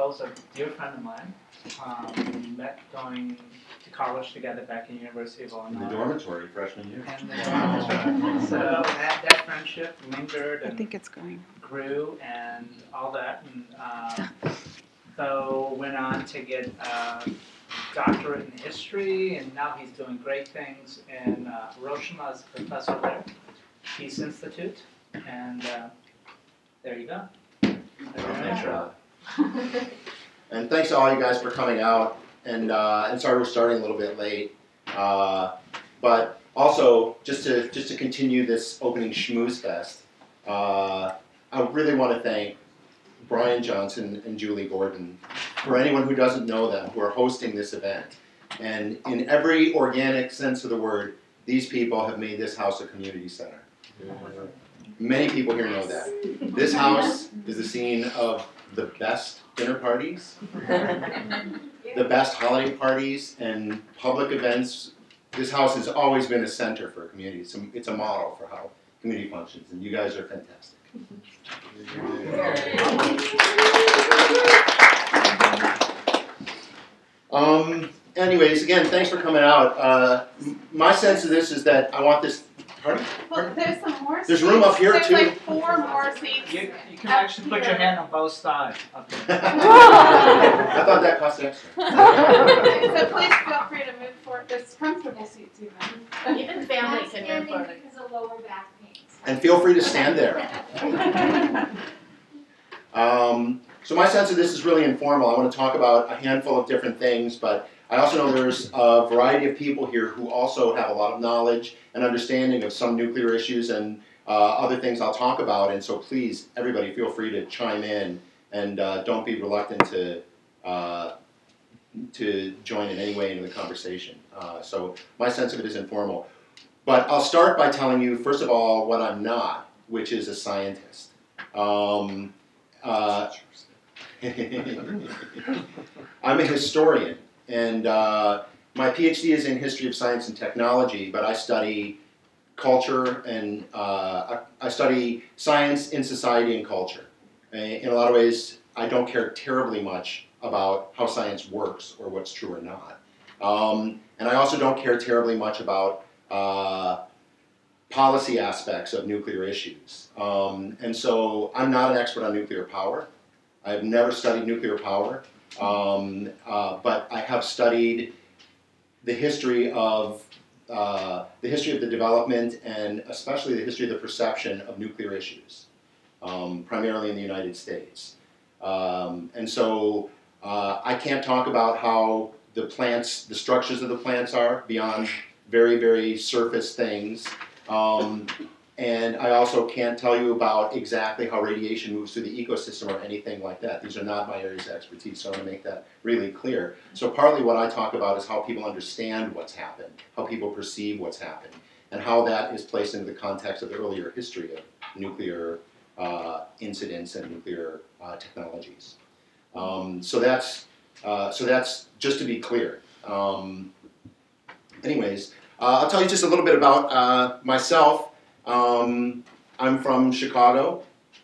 Nicole's a dear friend of mine. Um, we met going to college together back in University of In the dormitory freshman year. And then, so that, that friendship lingered I and think it's going. grew and all that. And uh, so went on to get a doctorate in history, and now he's doing great things in uh, Hiroshima as a professor there, Peace Institute. And uh, there you go. There's your intro. And thanks to all you guys for coming out. And uh, and sorry we're starting a little bit late. Uh, but also just to just to continue this opening schmooze fest, uh, I really want to thank Brian Johnson and Julie Gordon for anyone who doesn't know them who are hosting this event. And in every organic sense of the word, these people have made this house a community center. Many people here know that. This house is the scene of the best dinner parties, the best holiday parties, and public events. This house has always been a center for a community. It's a, it's a model for how community functions, and you guys are fantastic. Um, anyways, again, thanks for coming out. Uh, my sense of this is that I want this. Pardon? Well, there's some more There's seats. room up here, There's too. like four more seats. You, you can Up actually put your hand on both sides. Up. I thought that cost extra. So please feel free to move forward. There's comfortable seats even. Even family Not can move forward. because of lower back pain. And feel free to stand there. Um, so my sense of this is really informal. I want to talk about a handful of different things, but I also know there's a variety of people here who also have a lot of knowledge and understanding of some nuclear issues and uh, other things I'll talk about. And so please, everybody, feel free to chime in and uh, don't be reluctant to uh, to join in any way into the conversation. Uh, so my sense of it is informal. But I'll start by telling you, first of all, what I'm not, which is a scientist. Um, uh, I'm a historian, and uh, my PhD is in history of science and technology, but I study culture and uh, I, I study science in society and culture. In a lot of ways, I don't care terribly much about how science works or what's true or not. Um, and I also don't care terribly much about uh, policy aspects of nuclear issues. Um, and so I'm not an expert on nuclear power. I've never studied nuclear power, um, uh, but I have studied the history of uh, the history of the development and especially the history of the perception of nuclear issues, um, primarily in the United States. Um, and so uh, I can't talk about how the plants, the structures of the plants are beyond very, very surface things. Um, and I also can't tell you about exactly how radiation moves through the ecosystem or anything like that. These are not my areas of expertise, so I want to make that really clear. So partly what I talk about is how people understand what's happened, how people perceive what's happened, and how that is placed into the context of the earlier history of nuclear uh, incidents and nuclear uh, technologies. Um, so that's uh, so that's just to be clear. Um, anyways, uh, I'll tell you just a little bit about uh, myself. Um, I'm from Chicago.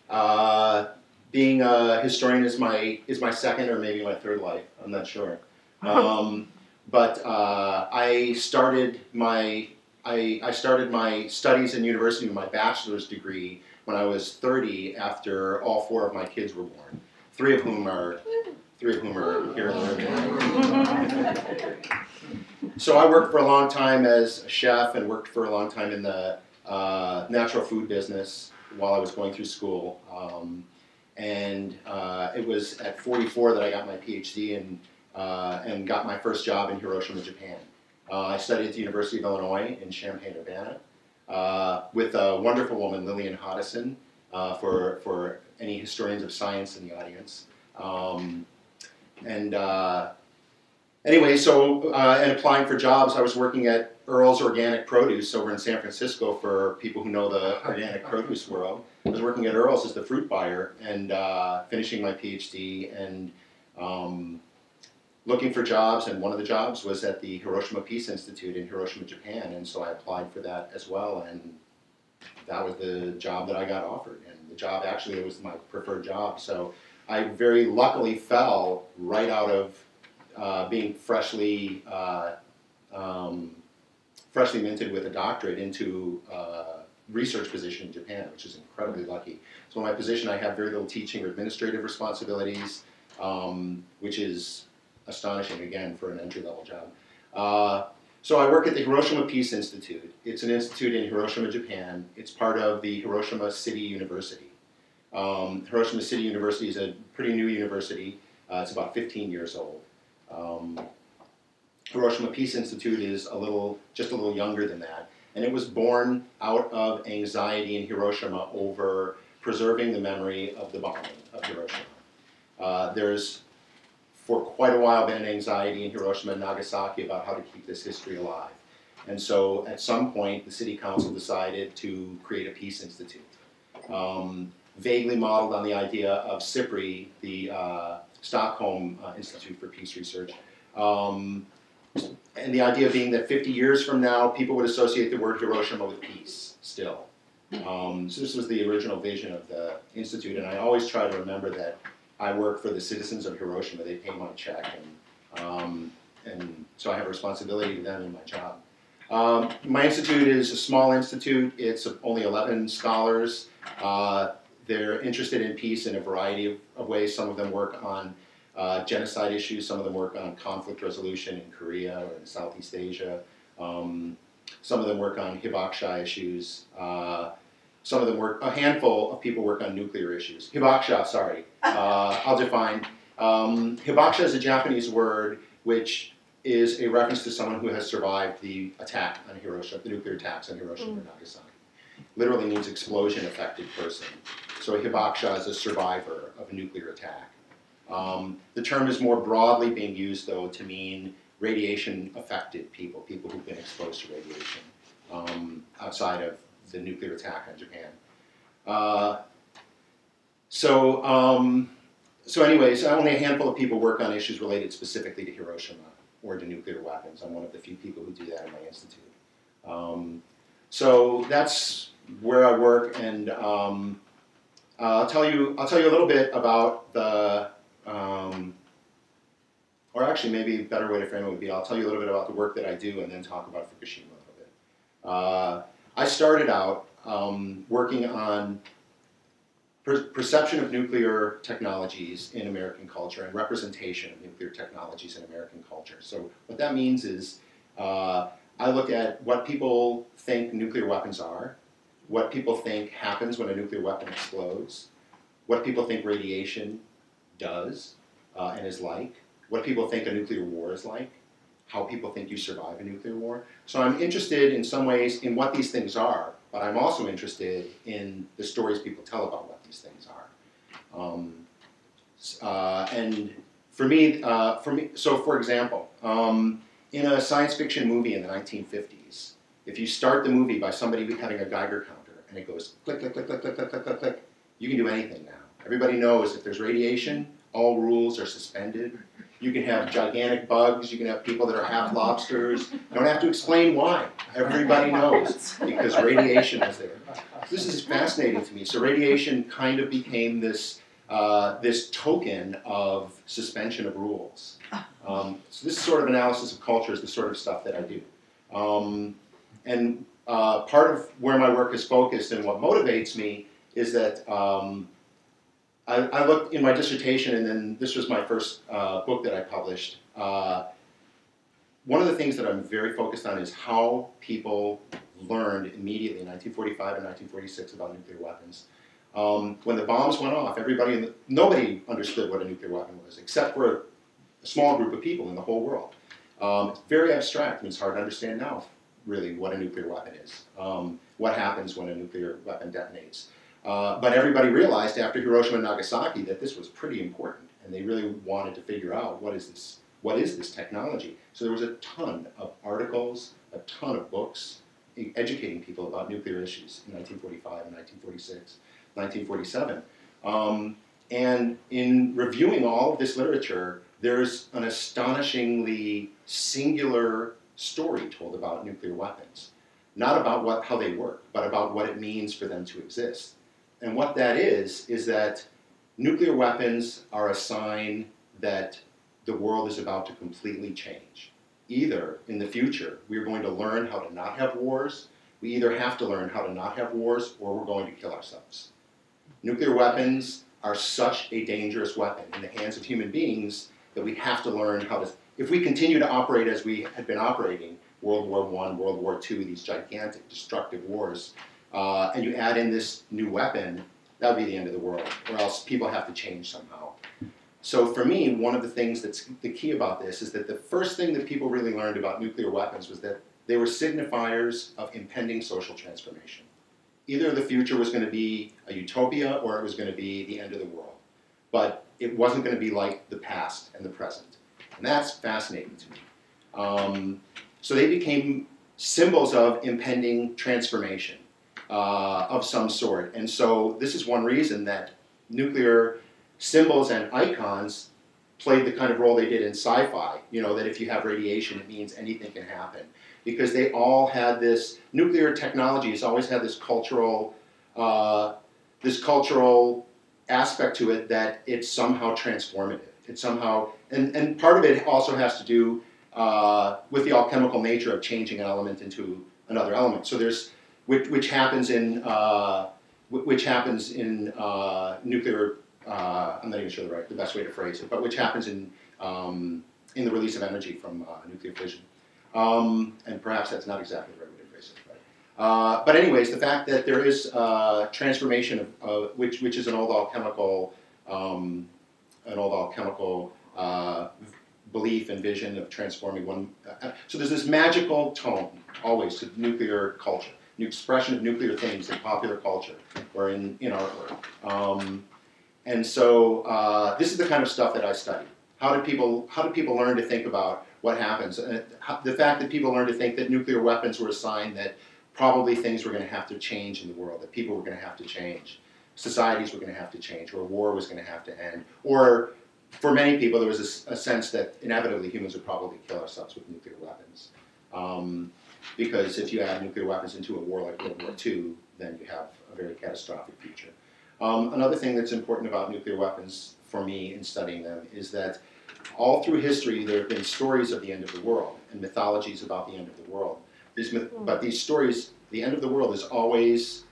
Uh, being a historian is my is my second or maybe my third life. I'm not sure. Um, but uh, I started my I, I started my studies in university with my bachelor's degree when I was 30 after all four of my kids were born. Three of whom are three of whom are here in the room. So I worked for a long time as a chef and worked for a long time in the uh, natural food business while I was going through school. Um, and uh, it was at 44 that I got my PhD and, uh, and got my first job in Hiroshima, Japan. Uh, I studied at the University of Illinois in Champaign-Urbana uh, with a wonderful woman, Lillian Hoddeson, uh, for, for any historians of science in the audience. Um, and anyway, so and applying for jobs, I was working at Earl's Organic Produce over in San Francisco for people who know the organic produce world. I was working at Earl's as the fruit buyer and uh, finishing my PhD and um, looking for jobs. And one of the jobs was at the Hiroshima Peace Institute in Hiroshima, Japan. And so I applied for that as well. And that was the job that I got offered. And the job actually was my preferred job. So I very luckily fell right out of uh, being freshly uh, um, freshly minted with a doctorate into uh, research position in Japan, which is incredibly lucky. So in my position, I have very little teaching or administrative responsibilities, um, which is astonishing again for an entry level job. Uh, so I work at the Hiroshima Peace Institute. It's an institute in Hiroshima, Japan. It's part of the Hiroshima City University. Um, Hiroshima City University is a pretty new university. Uh, it's about 15 years old. Um, Hiroshima Peace Institute is a little, just a little younger than that, and it was born out of anxiety in Hiroshima over preserving the memory of the bombing of Hiroshima. Uh, there's, for quite a while, been anxiety in Hiroshima and Nagasaki about how to keep this history alive. And so, at some point, the city council decided to create a peace institute, um, vaguely modeled on the idea of SIPRI, the uh, Stockholm uh, Institute for Peace Research. Um, and the idea being that 50 years from now, people would associate the word Hiroshima with peace still. Um, so this was the original vision of the institute, and I always try to remember that I work for the citizens of Hiroshima. They pay my check, and um, and so I have a responsibility to them in my job. Um, my institute is a small institute. It's only 11 scholars. Uh, they're interested in peace in a variety of, of ways. Some of them work on uh, genocide issues. Some of them work on conflict resolution in Korea or in Southeast Asia. Um, some of them work on hibakusha issues. Uh, some of them work, a handful of people work on nuclear issues. Hibakusha, sorry, uh, I'll define. Um, hibakusha is a Japanese word which is a reference to someone who has survived the attack on Hiroshima, the nuclear attacks on Hiroshima and Nagasaki. Literally means explosion affected person. So a hibakusha is a survivor of a nuclear attack. Um, the term is more broadly being used, though, to mean radiation affected people, people who've been exposed to radiation um, outside of the nuclear attack on Japan. Uh, so, um, so, anyways, only a handful of people work on issues related specifically to Hiroshima or to nuclear weapons. I'm one of the few people who do that in my institute. Um, so that's where I work, and um, I'll tell you. I'll tell you a little bit about the um, or actually, maybe a better way to frame it would be I'll tell you a little bit about the work that I do and then talk about Fukushima a little bit. Uh, I started out um, working on per perception of nuclear technologies in American culture and representation of nuclear technologies in American culture. So, what that means is uh, I look at what people think nuclear weapons are, what people think happens when a nuclear weapon explodes, what people think radiation does uh, and is like, what people think a nuclear war is like, how people think you survive a nuclear war. So I'm interested in some ways in what these things are, but I'm also interested in the stories people tell about what these things are. Um, uh, and for me, uh, for me, so for example, um, in a science fiction movie in the 1950s, if you start the movie by somebody having a Geiger counter and it goes click, click, click, click, click, click, click, click, click, you can do anything now. Everybody knows if there's radiation, all rules are suspended. You can have gigantic bugs, you can have people that are half lobsters. You don't have to explain why. Everybody knows because radiation is there. This is fascinating to me. So radiation kind of became this uh, this token of suspension of rules. Um, so this sort of analysis of culture is the sort of stuff that I do. Um, and uh, part of where my work is focused and what motivates me is that um, I, I, looked in my dissertation, and then this was my first uh, book that I published. Uh, one of the things that I'm very focused on is how people learned immediately in 1945 and 1946 about nuclear weapons. Um, when the bombs went off, everybody, the, nobody understood what a nuclear weapon was, except for a, small group of people in the whole world. Um, it's very abstract, and it's hard to understand now, really, what a nuclear weapon is. Um, what happens when a nuclear weapon detonates. Uh, but everybody realized after Hiroshima and Nagasaki that this was pretty important, and they really wanted to figure out what is this, what is this technology. So there was a ton of articles, a ton of books educating people about nuclear issues in 1945 and 1946, 1947. Um, and in reviewing all of this literature, there's an astonishingly singular story told about nuclear weapons. Not about what, how they work, but about what it means for them to exist. And what that is, is that nuclear weapons are a sign that the world is about to completely change. Either in the future, we are going to learn how to not have wars, we either have to learn how to not have wars, or we're going to kill ourselves. Nuclear weapons are such a dangerous weapon in the hands of human beings that we have to learn how to. If we continue to operate as we had been operating, World War I, World War II, these gigantic destructive wars, uh, and you add in this new weapon, that would be the end of the world, or else people have to change somehow. So for me, one of the things that's the key about this is that the first thing that people really learned about nuclear weapons was that they were signifiers of impending social transformation. Either the future was going to be a utopia or it was going to be the end of the world. But it wasn't going to be like the past and the present. And that's fascinating to me. Um, so they became symbols of impending transformation uh, of some sort. And so this is one reason that nuclear symbols and icons played the kind of role they did in sci-fi. You know, that if you have radiation, it means anything can happen. Because they all had this, nuclear technology has always had this cultural, uh, this cultural aspect to it that it's somehow transformative. It's somehow, and, and part of it also has to do uh, with the alchemical nature of changing an element into another element. So there's, which, which happens in, uh, which happens in uh, nuclear, uh, I'm not even sure the right, the best way to phrase it, but which happens in, um, in the release of energy from uh, nuclear fission. Um, and perhaps that's not exactly the right way to phrase it. But, uh, but anyways, the fact that there is transformation of, which, which is an old alchemical, um, an old alchemical belief and vision of transforming one. Uh, so there's this magical tone always to nuclear culture, expression of nuclear themes in popular culture or in, in artwork. Um, and so uh, this is the kind of stuff that I study. How do people how do people learn to think about what happens? And the fact that people learn to think that nuclear weapons were a sign that probably things were going to have to change in the world, that people were going to have to change, societies were going to have to change, or war was going to have to end, or for many people, there was a, a, sense that inevitably humans would probably kill ourselves with nuclear weapons. Um, because if you add nuclear weapons into a war like World War II, then you have a very catastrophic future. Um, another thing that's important about nuclear weapons for me in studying them is that all through history there have been stories of the end of the world and mythologies about the end of the world. These myth- hmm. but these stories, the end of the world is always,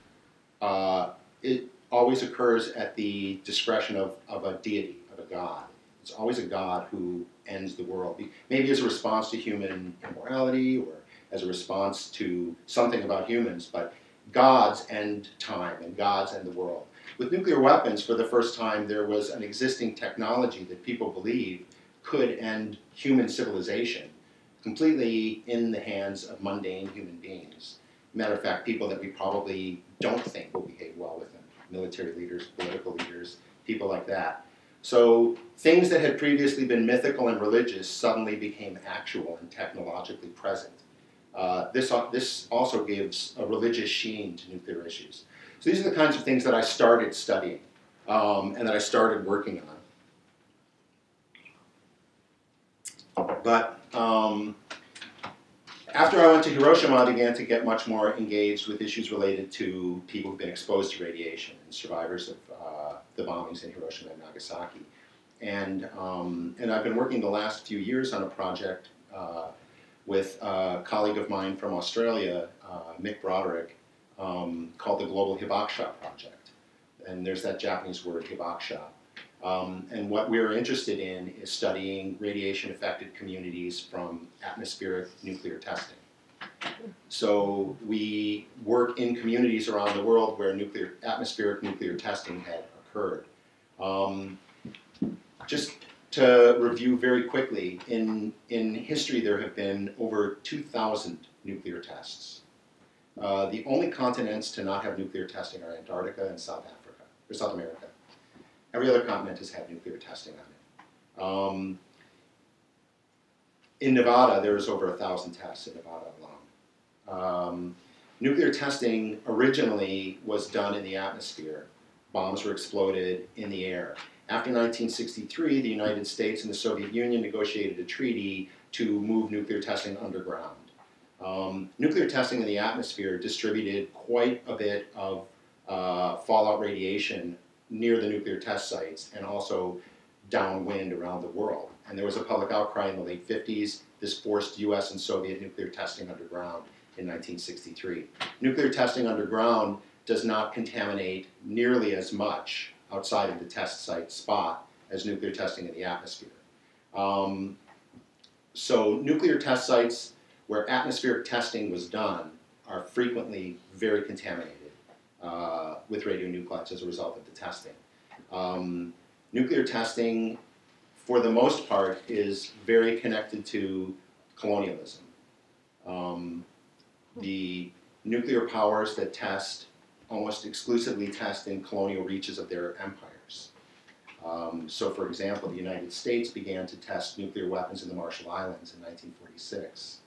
uh, it always occurs at the discretion of, of a deity, of a god. It's always a God who ends the world. Maybe as a response to human immorality or as a response to something about humans, but gods end time and gods end the world. With nuclear weapons, for the first time, there was an existing technology that people believe could end human civilization completely in the hands of mundane human beings. Matter of fact, people that we probably don't think will behave well with them military leaders, political leaders, people like that. So things that had previously been mythical and religious suddenly became actual and technologically present. Uh, this, this also gives a religious sheen to nuclear issues. So these are the kinds of things that I started studying um, and that I started working on. But um, after I went to Hiroshima, I began to get much more engaged with issues related to people who've been exposed to radiation and survivors of uh, the bombings in Hiroshima and Nagasaki. And, um, and I've been working the last few years on a project uh, with a colleague of mine from Australia, uh, Mick Broderick, um, called the Global Hibakusha Project. And there's that Japanese word, hibakusha. Um, and what we're interested in is studying radiation affected communities from atmospheric nuclear testing. So we work in communities around the world where nuclear, atmospheric nuclear testing had occurred. Um, just to review very quickly, in, in history there have been over 2,000 nuclear tests. Uh, the only continents to not have nuclear testing are Antarctica and South Africa, or South America. Every other continent has had nuclear testing on it. Um, in Nevada, there's over a thousand tests in Nevada alone. Um, nuclear testing originally was done in the atmosphere. Bombs were exploded in the air. After 1963, the United States and the Soviet Union negotiated a treaty to move nuclear testing underground. Um, nuclear testing in the atmosphere distributed quite a bit of uh, fallout radiation near the nuclear test sites and also downwind around the world. And there was a public outcry in the late 50s. This forced US and Soviet nuclear testing underground in 1963. Nuclear testing underground does not contaminate nearly as much outside of the test site spot as nuclear testing in the atmosphere. Um, so nuclear test sites where atmospheric testing was done are frequently very contaminated uh, with radionuclides as a result of the testing. Um, nuclear testing, for the most part, is very connected to colonialism. Um, the nuclear powers that test almost exclusively test in colonial reaches of their empires. Um, so, for example, the United States began to test nuclear weapons in the Marshall Islands in 1946.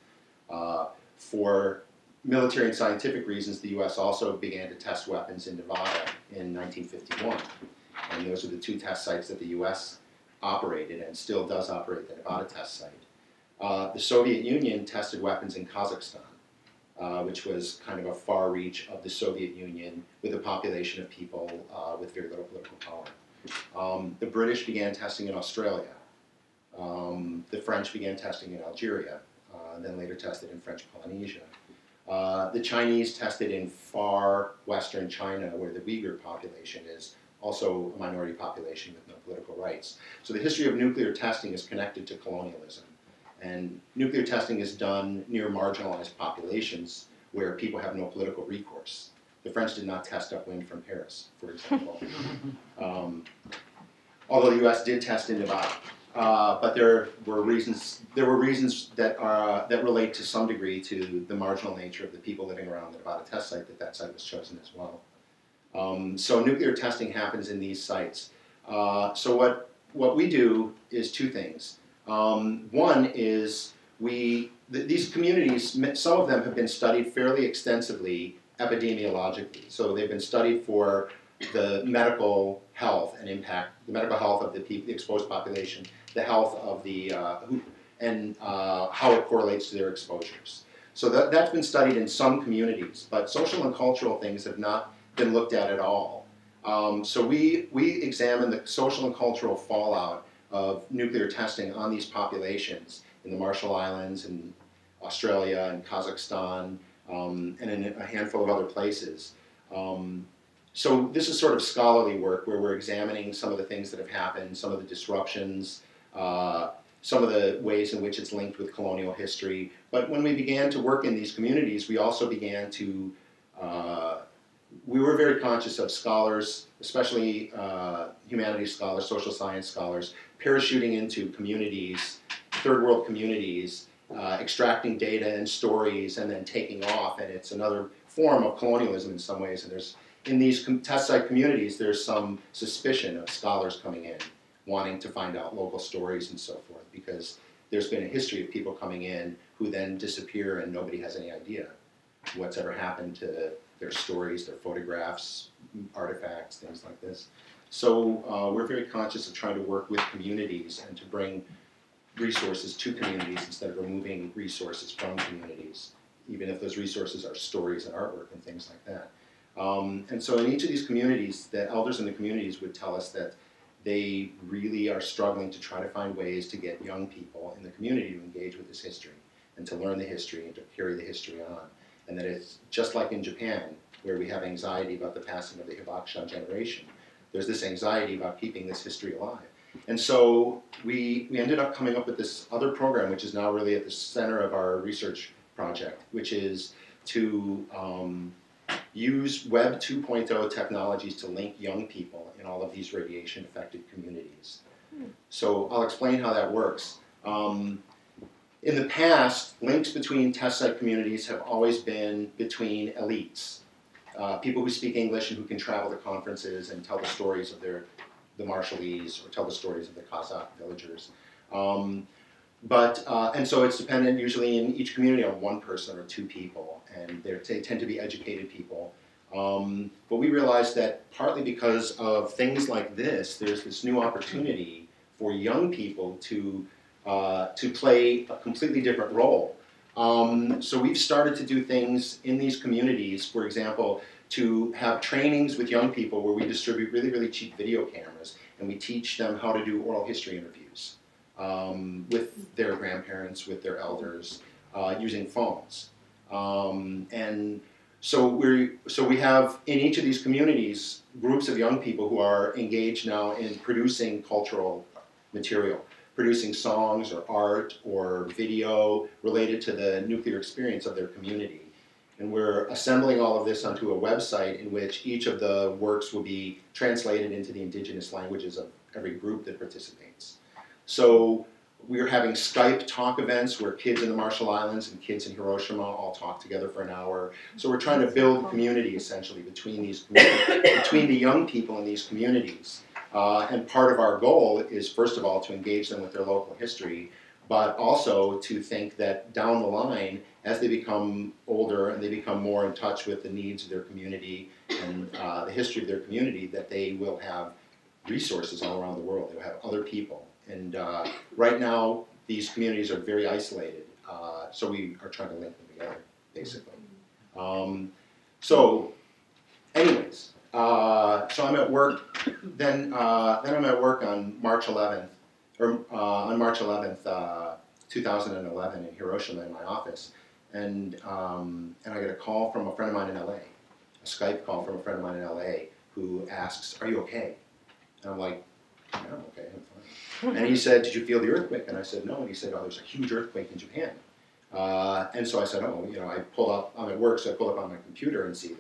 Uh, for military and scientific reasons, the U.S. also began to test weapons in Nevada in 1951. And those are the two test sites that the U.S. operated and still does operate the Nevada test site. Uh, the Soviet Union tested weapons in Kazakhstan, uh, which was kind of a far reach of the Soviet Union with a population of people uh, with very little political power. Um, the British began testing in Australia. Um, the French began testing in Algeria, uh, and then later tested in French Polynesia. Uh, the Chinese tested in far western China, where the Uyghur population is also a minority population with no political rights. So the history of nuclear testing is connected to colonialism. And nuclear testing is done near marginalized populations where people have no political recourse. The French did not test upwind from Paris, for example. um, although the U.S. did test in Nevada, uh, but there were reasons. There were reasons that are that relate to some degree to the marginal nature of the people living around the Nevada test site. That that site was chosen as well. Um, so nuclear testing happens in these sites. Uh, so what what we do is two things. Um, one is we th- these communities. Some of them have been studied fairly extensively epidemiologically. So they've been studied for the medical health and impact, the medical health of the, the exposed population, the health of the, uh, who, and uh, how it correlates to their exposures. So that, that's been studied in some communities, but social and cultural things have not been looked at at all. Um, so we, we examine the social and cultural fallout of nuclear testing on these populations in the Marshall Islands and Australia and Kazakhstan um, and in a handful of other places. Um, so this is sort of scholarly work where we're examining some of the things that have happened, some of the disruptions, uh, some of the ways in which it's linked with colonial history. But when we began to work in these communities, we also began to, uh, we were very conscious of scholars, especially uh, humanities scholars, social science scholars, parachuting into communities, third world communities, uh, extracting data and stories and then taking off. And it's another form of colonialism in some ways. And there's in these test site communities, there's some suspicion of scholars coming in, wanting to find out local stories and so forth, because there's been a history of people coming in who then disappear and nobody has any idea what's ever happened to their stories, their photographs, artifacts, things like this. So uh, we're very conscious of trying to work with communities and to bring resources to communities instead of removing resources from communities, even if those resources are stories and artwork and things like that. Um, and so in each of these communities, the elders in the communities would tell us that they really are struggling to try to find ways to get young people in the community to engage with this history and to learn the history and to carry the history on. And that it's just like in Japan, where we have anxiety about the passing of the Hibakushan generation, there's this anxiety about keeping this history alive. And so we, we ended up coming up with this other program, which is now really at the center of our research project, which is to um, use Web 2.0 technologies to link young people in all of these radiation affected communities. Hmm. So I'll explain how that works. Um, in the past, links between test site communities have always been between elites, uh, people who speak English and who can travel to conferences and tell the stories of their the Marshallese or tell the stories of the Kazakh villagers. Um, but uh, and so it's dependent usually in each community on one person or two people, and they tend to be educated people. Um, but we realized that partly because of things like this, there's this new opportunity for young people to uh, to play a completely different role. Um, so we've started to do things in these communities, for example, to have trainings with young people where we distribute really, really cheap video cameras and we teach them how to do oral history interviews um, with their grandparents, with their elders, uh, using phones. Um, and so we so we have in each of these communities groups of young people who are engaged now in producing cultural material, producing songs or art or video related to the nuclear experience of their community. And we're assembling all of this onto a website in which each of the works will be translated into the indigenous languages of every group that participates. So we're having Skype talk events where kids in the Marshall Islands and kids in Hiroshima all talk together for an hour. So we're trying to build community essentially between these between the young people in these communities. Uh, and part of our goal is first of all to engage them with their local history, but also to think that down the line, as they become older and they become more in touch with the needs of their community and uh, the history of their community, that they will have resources all around the world. They'll have other people. And uh, right now, these communities are very isolated, uh, so we are trying to link them together, basically. Um, so, anyways, uh, so I'm at work. Then, uh, then I'm at work on March 11th, or uh, on March 11th, uh, 2011, in Hiroshima, in my office, and um, and I get a call from a friend of mine in LA, a Skype call from a friend of mine in LA, who asks, "Are you okay?" And I'm like, "Yeah, I'm okay. I'm fine." And he said, "Did you feel the earthquake?" And I said, "No." And he said, "Oh, there's a huge earthquake in Japan." Uh, and so I said, "Oh, you know, I pull up. I'm at work, so I pull up on my computer and see a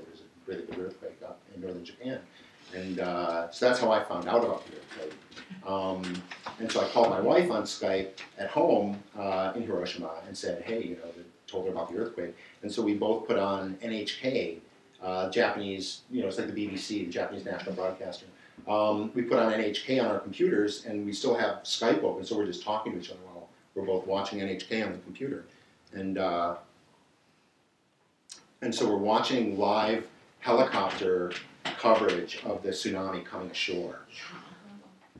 really big earthquake up in northern Japan." And uh, so that's how I found out about the earthquake. Um, and so I called my wife on Skype at home uh, in Hiroshima and said, "Hey, you know," told her about the earthquake. And so we both put on NHK, uh, Japanese, you know, it's like the BBC, the Japanese national broadcaster. Um, we put on NHK on our computers, and we still have Skype open, so we're just talking to each other while we're both watching NHK on the computer. And uh, and so we're watching live helicopter coverage of the tsunami coming ashore.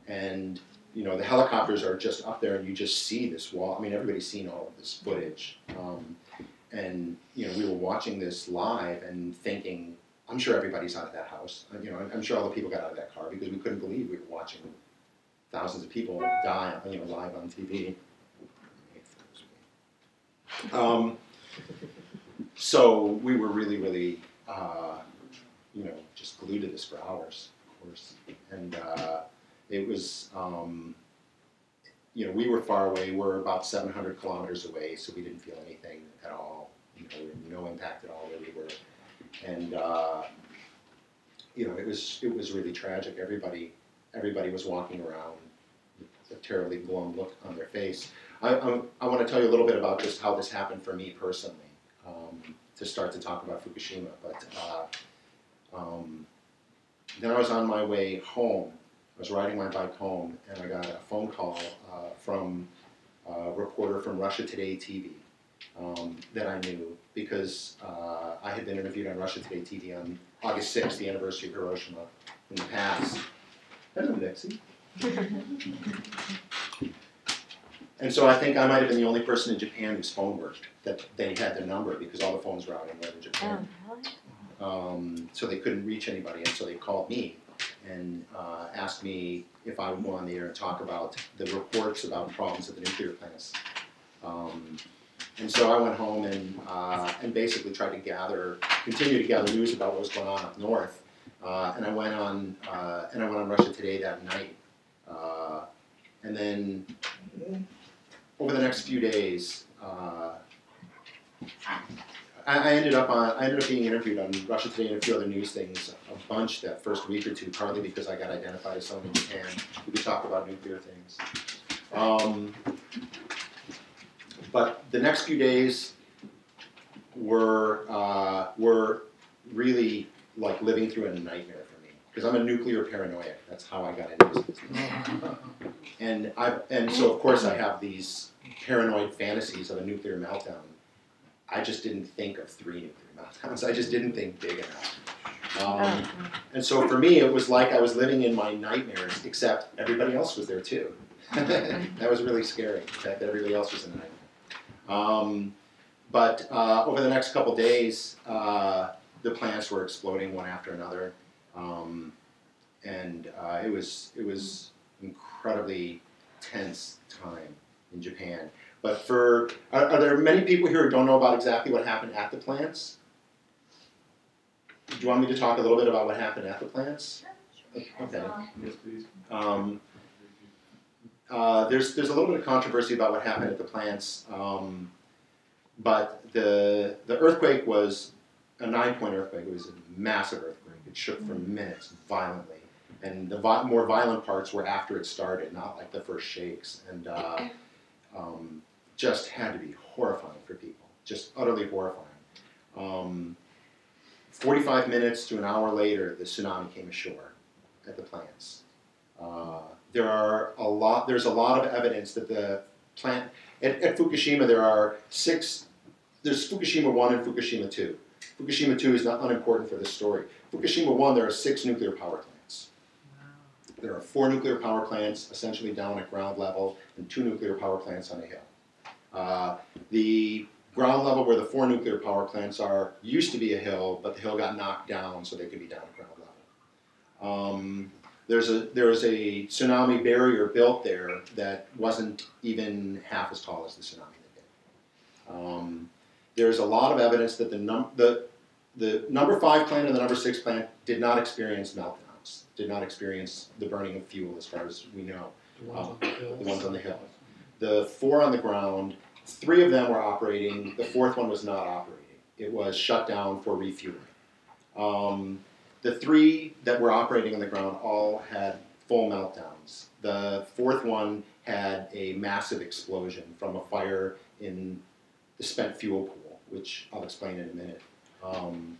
And you know the helicopters are just up there, and you just see this wall. I mean, everybody's seen all of this footage. Um, and you know, we were watching this live and thinking, I'm sure everybody's out of that house. Uh, You know, I'm- sure all the people got out of that car because we couldn't believe we were watching thousands of people die, you know, live on TV. Um, so we were really, really, uh, you know, just glued to this for hours, of course. And uh, it was, um, you know, we were far away. We're about 700 kilometers away, so we didn't feel anything at all. You know, no impact at all where we were. And uh, you know, it was it was really tragic. Everybody everybody was walking around with a terribly glum look on their face. I, I, I want to tell you a little bit about just how this happened for me personally, um, to start to talk about Fukushima. But uh, um, then I was on my way home. I was riding my bike home, and I got a phone call uh, from a reporter from Russia Today TV um, that I knew because uh, I had been interviewed on Russia Today TV on August 6th, the anniversary of Hiroshima, in the past. Hello, Lexi. And so I think I might have been the only person in Japan whose phone worked, that they had their number because all the phones were out in northern Japan. Um, so they couldn't reach anybody, and so they called me and uh, asked me if I would go on the air and talk about the reports about problems at the nuclear plants. Um, and so I went home and, uh, and basically tried to gather, continue to gather news about what was going on up north. Uh, and I went on, uh, and I went on Russia Today that night. Uh, and then over the next few days, uh, I, I ended up on, I ended up being interviewed on Russia Today and a few other news things a bunch that first week or two, partly because I got identified as someone in Japan who could talk about nuclear things. Um, but the next few days were uh, were really like living through a nightmare for me because I'm a nuclear paranoiac. That's how I got into this business. And I and so of course I have these paranoid fantasies of a nuclear meltdown. I just didn't think of three nuclear meltdowns. I just didn't think big enough. Um, and so for me, it was like I was living in my nightmares, except everybody else was there too. that was really scary, the fact that everybody else was in the nightmare. Um, but uh, over the next couple days, uh, the plants were exploding one after another, um, and uh, it was it was incredibly tense time in Japan. But for are, are there many people here who don't know about exactly what happened at the plants? Do you want me to talk a little bit about what happened at the plants? Okay. Yes, please. Um, uh, there's there's a little bit of controversy about what happened at the plants, um, but the the earthquake was a nine point earthquake. It was a massive earthquake. It shook for minutes violently, and the vi- more violent parts were after it started, not like the first shakes, and uh, um, just had to be horrifying for people, just utterly horrifying. Um, Forty-five minutes to an hour later, the tsunami came ashore at the plants. Uh, there are a lot. There's a lot of evidence that the plant at, at Fukushima there are six. There's Fukushima one and Fukushima two. Fukushima two is not unimportant for this story. Fukushima one, there are six nuclear power plants. There are four nuclear power plants essentially down at ground level, and two nuclear power plants on a hill. Uh, the ground level where the four nuclear power plants are used to be a hill, but the hill got knocked down so they could be down at ground level. Um, there's a there's a tsunami barrier built there that wasn't even half as tall as the tsunami that did. Um, there's a lot of evidence that the num the the number five plant and the number six plant did not experience meltdowns, did not experience the burning of fuel as far as we know. The ones on the hill. The ones on the hill. The four on the ground, three of them were operating. The fourth one was not operating. It was shut down for refueling. Um, the three that were operating on the ground all had full meltdowns. The fourth one had a massive explosion from a fire in the spent fuel pool, which I'll explain in a minute. Um,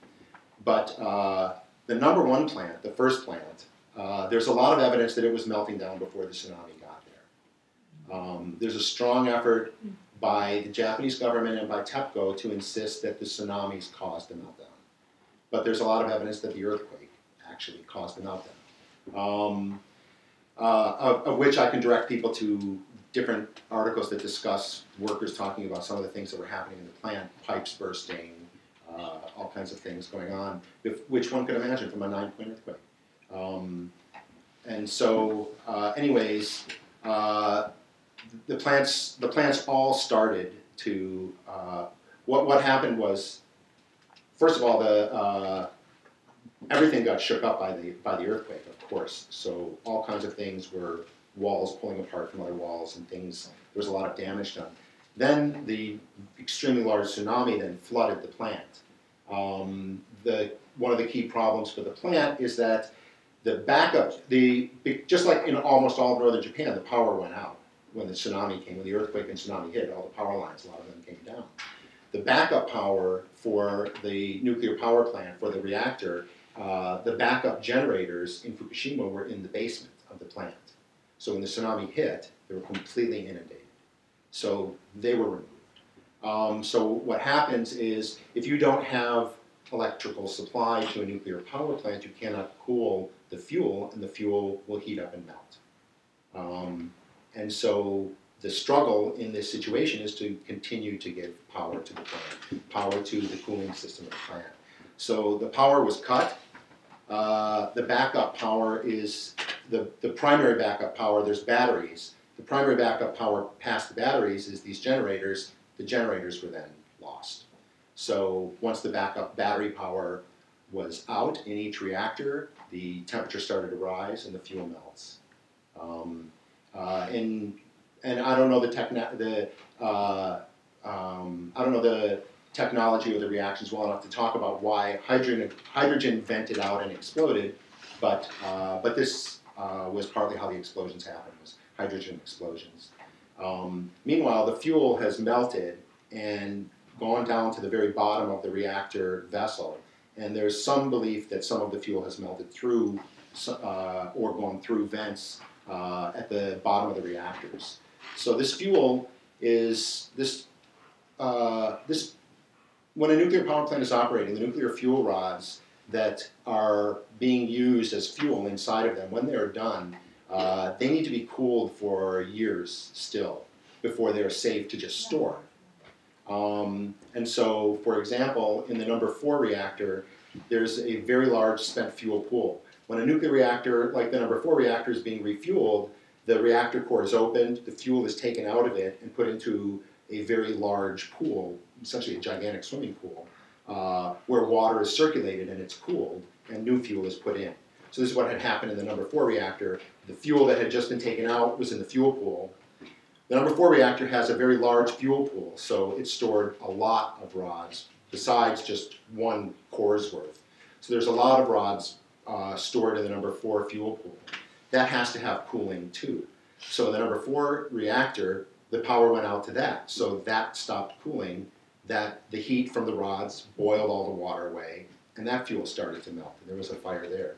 but uh, the number one plant, the first plant, uh, there's a lot of evidence that it was melting down before the tsunami. Um, there's a strong effort by the Japanese government and by TEPCO to insist that the tsunamis caused the meltdown. But there's a lot of evidence that the earthquake actually caused the meltdown. Um, uh, of, of which I can direct people to different articles that discuss workers talking about some of the things that were happening in the plant, pipes bursting, uh, all kinds of things going on, if, which one could imagine from a nine-point earthquake. Um, and so, uh, anyways, uh, the plants the plants all started to uh, what what happened was first of all the uh, everything got shook up by the by the earthquake of course. So all kinds of things were walls pulling apart from other walls and things there was a lot of damage done. Then the extremely large tsunami then flooded the plant. Um, the one of the key problems for the plant is that the backup the just like in almost all of northern Japan the power went out when the tsunami came, when the earthquake and tsunami hit, all the power lines, a lot of them came down. The backup power for the nuclear power plant, for the reactor, uh, the backup generators in Fukushima were in the basement of the plant. So when the tsunami hit, they were completely inundated. So they were removed. Um, so what happens is if you don't have electrical supply to a nuclear power plant, you cannot cool the fuel, and the fuel will heat up and melt. Um, and so the struggle in this situation is to continue to give power to the plant, power to the cooling system of the plant. So the power was cut. Uh, the backup power is the, the primary backup power, there's batteries. The primary backup power past the batteries is these generators. The generators were then lost. So once the backup battery power was out in each reactor, the temperature started to rise and the fuel melts. Um, uh, and I don't know the techna- the uh, um, I don't know the technology or the reactions well enough to talk about why hydrogen hydrogen vented out and exploded, but uh, but this uh, was partly how the explosions happened was hydrogen explosions. Um, meanwhile, the fuel has melted and gone down to the very bottom of the reactor vessel, and there's some belief that some of the fuel has melted through uh, or gone through vents uh, at the bottom of the reactors. So this fuel is this uh, this when a nuclear power plant is operating, the nuclear fuel rods that are being used as fuel inside of them, when they are done, uh, they need to be cooled for years still before they are safe to just store. Um, and so, for example, in the number four reactor, there's a very large spent fuel pool. When a nuclear reactor, like the number four reactor, is being refueled, the reactor core is opened, the fuel is taken out of it and put into a very large pool, essentially a gigantic swimming pool, uh, where water is circulated and it's cooled, and new fuel is put in. So this is what had happened in the number four reactor. The fuel that had just been taken out was in the fuel pool. The number four reactor has a very large fuel pool, so it stored a lot of rods besides just one core's worth. So there's a lot of rods uh, stored in the number four fuel pool. That has to have cooling too. So the number four reactor, the power went out to that, so that stopped cooling. That the heat from the rods boiled all the water away, and that fuel started to melt, and there was a fire there.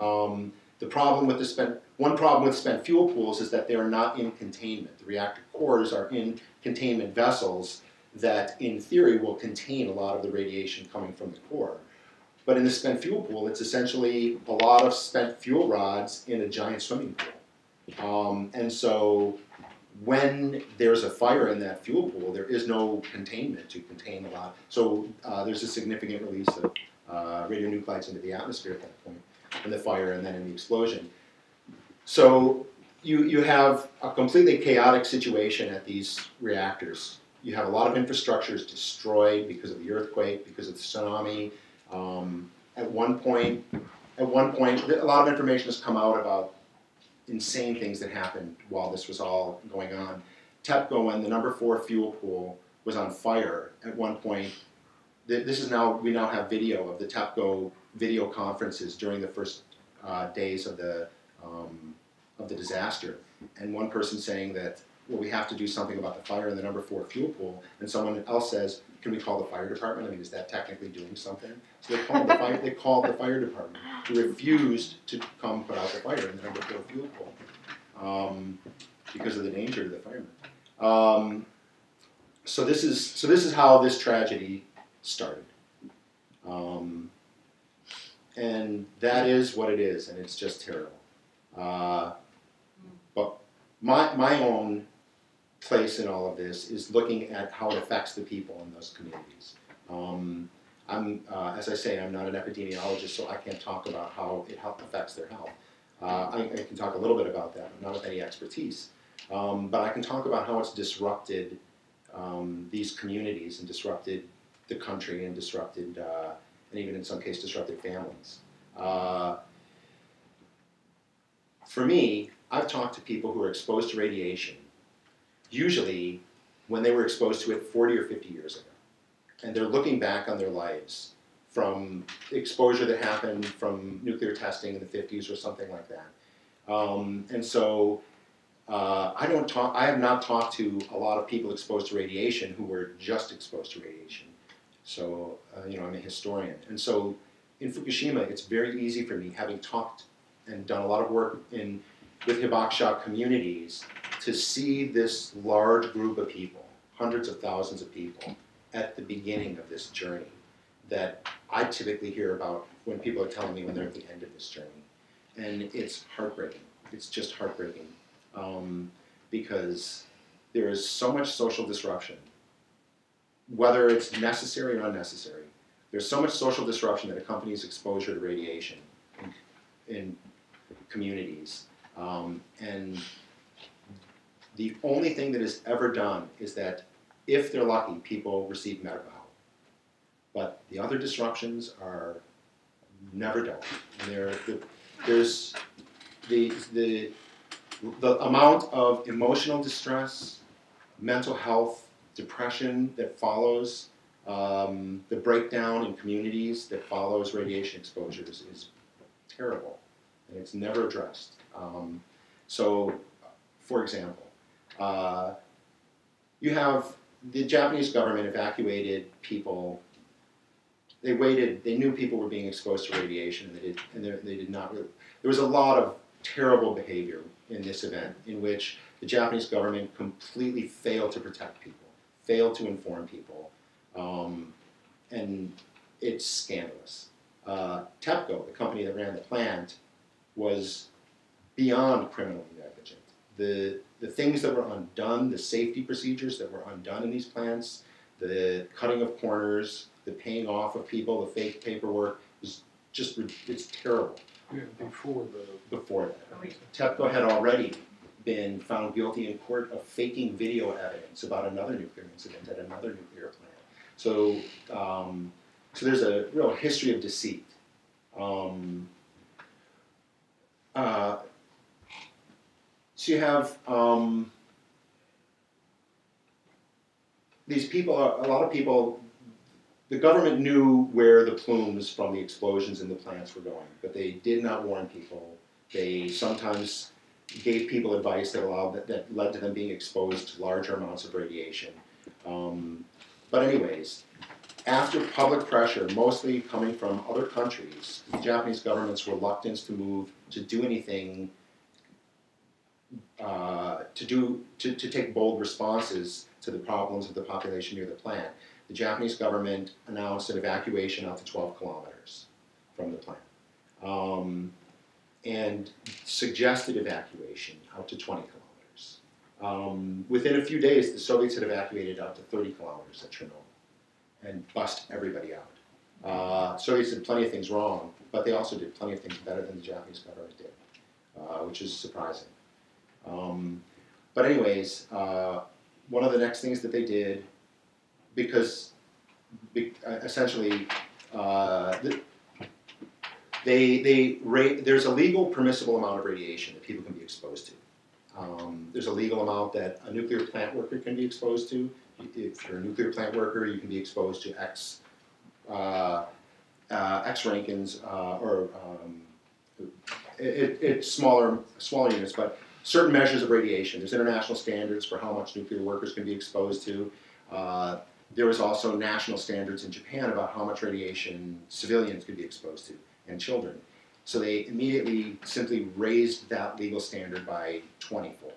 Um, the problem with the spent, one problem with spent fuel pools is that they are not in containment. The reactor cores are in containment vessels that, in theory, will contain a lot of the radiation coming from the core. But in the spent fuel pool, it's essentially a lot of spent fuel rods in a giant swimming pool. Um, and so when there's a fire in that fuel pool, there is no containment to contain a lot. So uh, there's a significant release of uh, radionuclides into the atmosphere at that point in the fire and then in the explosion. So you, you have a completely chaotic situation at these reactors. You have a lot of infrastructures destroyed because of the earthquake, because of the tsunami. Um, at one point, at one point, a lot of information has come out about insane things that happened while this was all going on. TEPCO, when the number four fuel pool was on fire, at one point, th- this is now we now have video of the TEPCO video conferences during the first uh, days of the um, of the disaster, and one person saying that well we have to do something about the fire in the number four fuel pool, and someone else says can we call the fire department? I mean, is that technically doing something? So they called the fire. They called the fire department, who refused to come put out the fire in the number four fuel pool um, because of the danger to the firemen. Um, so this is so this is how this tragedy started. Um, and that is what it is, and it's just terrible. Uh, but my my own place in all of this is looking at how it affects the people in those communities. Um, I'm, uh, as I say, I'm not an epidemiologist, so I can't talk about how it affects their health. Uh, I, I, can talk a little bit about that, not with any expertise. Um, but I can talk about how it's disrupted um, these communities and disrupted the country and disrupted, uh, and even in some cases, disrupted families. Uh, for me, I've talked to people who are exposed to radiation, usually when they were exposed to it 40 or 50 years ago. And they're looking back on their lives from exposure that happened from nuclear testing in the 50s or something like that. Um, and so uh, I don't talk. I have not talked to a lot of people exposed to radiation who were just exposed to radiation. So uh, you know, I'm a historian, and so in Fukushima, it's very easy for me, having talked and done a lot of work in with hibakusha communities, to see this large group of people, hundreds of thousands of people, at the beginning of this journey that I typically hear about when people are telling me when they're at the end of this journey. And it's heartbreaking. It's just heartbreaking um, because there is so much social disruption, whether it's necessary or unnecessary. There's so much social disruption that accompanies exposure to radiation in, in communities. Um, and the only thing that is ever done is that if they're lucky, people receive medical help. But the other disruptions are never there, the, there's the, the, the amount of emotional distress, mental health, depression that follows um, the breakdown in communities that follows radiation exposures is terrible, and it's never addressed. Um, so, for example, uh, you have the Japanese government evacuated people. They waited. They knew people were being exposed to radiation, and they did, and they did not really. There was a lot of terrible behavior in this event, in which the Japanese government completely failed to protect people, failed to inform people, um, and it's scandalous. Uh, TEPCO, the company that ran the plant, was beyond criminally negligent. The the things that were undone, the safety procedures that were undone in these plants, the cutting of corners, the paying off of people, the fake paperwork, It's just it's terrible. Yeah, before the. Before that, TEPCO had already been found guilty in court of faking video evidence about another nuclear incident at another nuclear plant. So, um, so there's a real history of deceit. Um, uh, so you have um, these people. A lot of people. The government knew where the plumes from the explosions in the plants were going, but they did not warn people. They sometimes gave people advice that allowed that, that led to them being exposed to larger amounts of radiation. Um, but anyways, after public pressure, mostly coming from other countries, the Japanese government's reluctance to move to do anything, uh, to do to, to take bold responses to the problems of the population near the plant, the Japanese government announced an evacuation up to 12 kilometers from the plant. Um, and suggested evacuation up to 20 kilometers. Um, within a few days, the Soviets had evacuated up to 30 kilometers at Chernobyl and bust everybody out. Uh, Soviets did plenty of things wrong, but they also did plenty of things better than the Japanese government did, uh, which is surprising. Um, but anyways, uh, one of the next things that they did, because be, uh, essentially uh, the, they they there's a legal permissible amount of radiation that people can be exposed to. Um, there's a legal amount that a nuclear plant worker can be exposed to. If you're a nuclear plant worker, you can be exposed to X uh, uh, X roentgens uh, or um, it, it's smaller smaller units, but certain measures of radiation. There's international standards for how much nuclear workers can be exposed to. Uh, there was also national standards in Japan about how much radiation civilians could be exposed to and children. So they immediately simply raised that legal standard by 20 fold.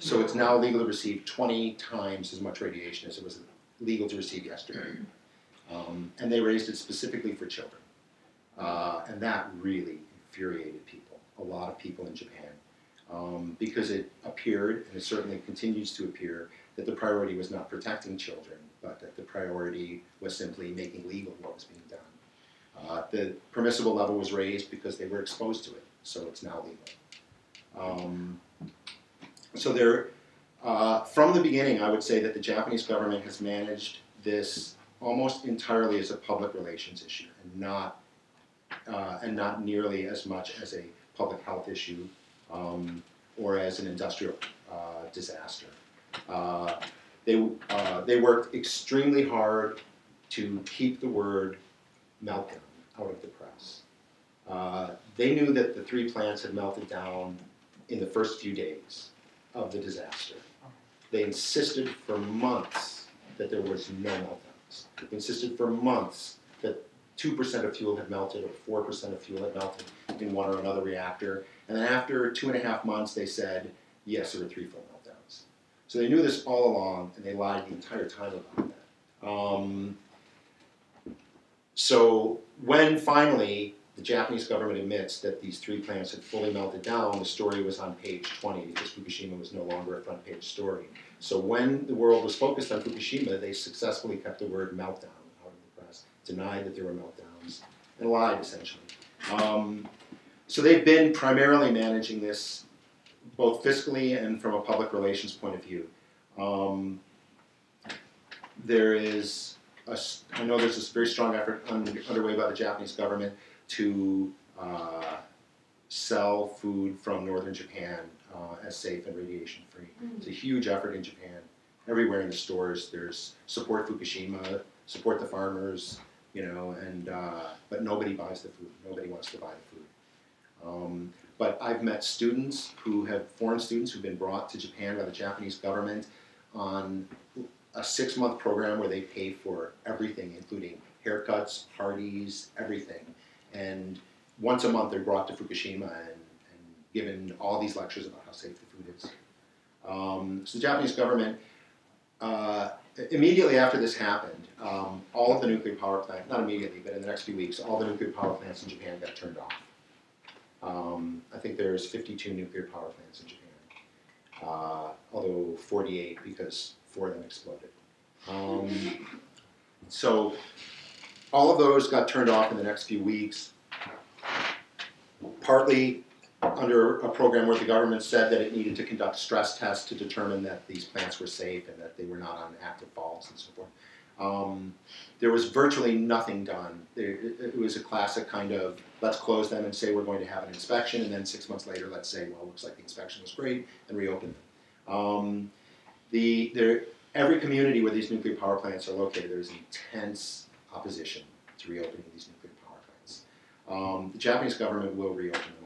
So it's now legal to receive 20 times as much radiation as it was legal to receive yesterday. Um, and they raised it specifically for children. Uh, and that really infuriated people, a lot of people in Japan, um, because it appeared, and it certainly continues to appear, that the priority was not protecting children, but that the priority was simply making legal what was being done. Uh, the permissible level was raised because they were exposed to it, so it's now legal. Um, so there, uh, from the beginning, I would say that the Japanese government has managed this almost entirely as a public relations issue, and not uh, and not nearly as much as a public health issue um, or as an industrial uh, disaster. Uh, they uh, they worked extremely hard to keep the word meltdown out of the press. Uh, they knew that the three plants had melted down in the first few days of the disaster. They insisted for months that there was no meltdowns. Insisted for months that 2% of fuel had melted or 4% of fuel had melted in one or another reactor. And then after two and a half months, they said, yes, there were three full meltdowns. So they knew this all along, and they lied the entire time about that. Um, so when finally the Japanese government admits that these three plants had fully melted down, the story was on page 20 because Fukushima was no longer a front page story. So when the world was focused on Fukushima, they successfully kept the word meltdown out of the press, denied that there were meltdowns, and lied essentially. Um, so they've been primarily managing this both fiscally and from a public relations point of view. Um, there is, a I know there's this very strong effort under, underway by the Japanese government to uh, sell food from northern Japan uh, as safe and radiation free. It's a huge effort in Japan. Everywhere in the stores, there's support Fukushima, support the farmers, you know, and uh, but nobody buys the food. Nobody wants to buy the food. Um, but I've met students who have foreign students who've been brought to Japan by the Japanese government on a six-month program where they pay for everything, including haircuts, parties, everything. And once a month, they're brought to Fukushima and given all these lectures about how safe the food is. Um, so the Japanese government, uh, immediately after this happened, um, all of the nuclear power plants, not immediately, but in the next few weeks, all the nuclear power plants in Japan got turned off. Um, I think there's 52 nuclear power plants in Japan, uh, although 48 because four of them exploded. Um, so all of those got turned off in the next few weeks. Partly under a program where the government said that it needed to conduct stress tests to determine that these plants were safe and that they were not on active faults and so forth. Um, there was virtually nothing done. It, was a classic kind of let's close them and say we're going to have an inspection, and then six months later, let's say, well, looks like the inspection was great, and reopen them. Um, the, there, every community where these nuclear power plants are located, there's intense opposition to reopening these nuclear power plants. Um, the Japanese government will reopen them.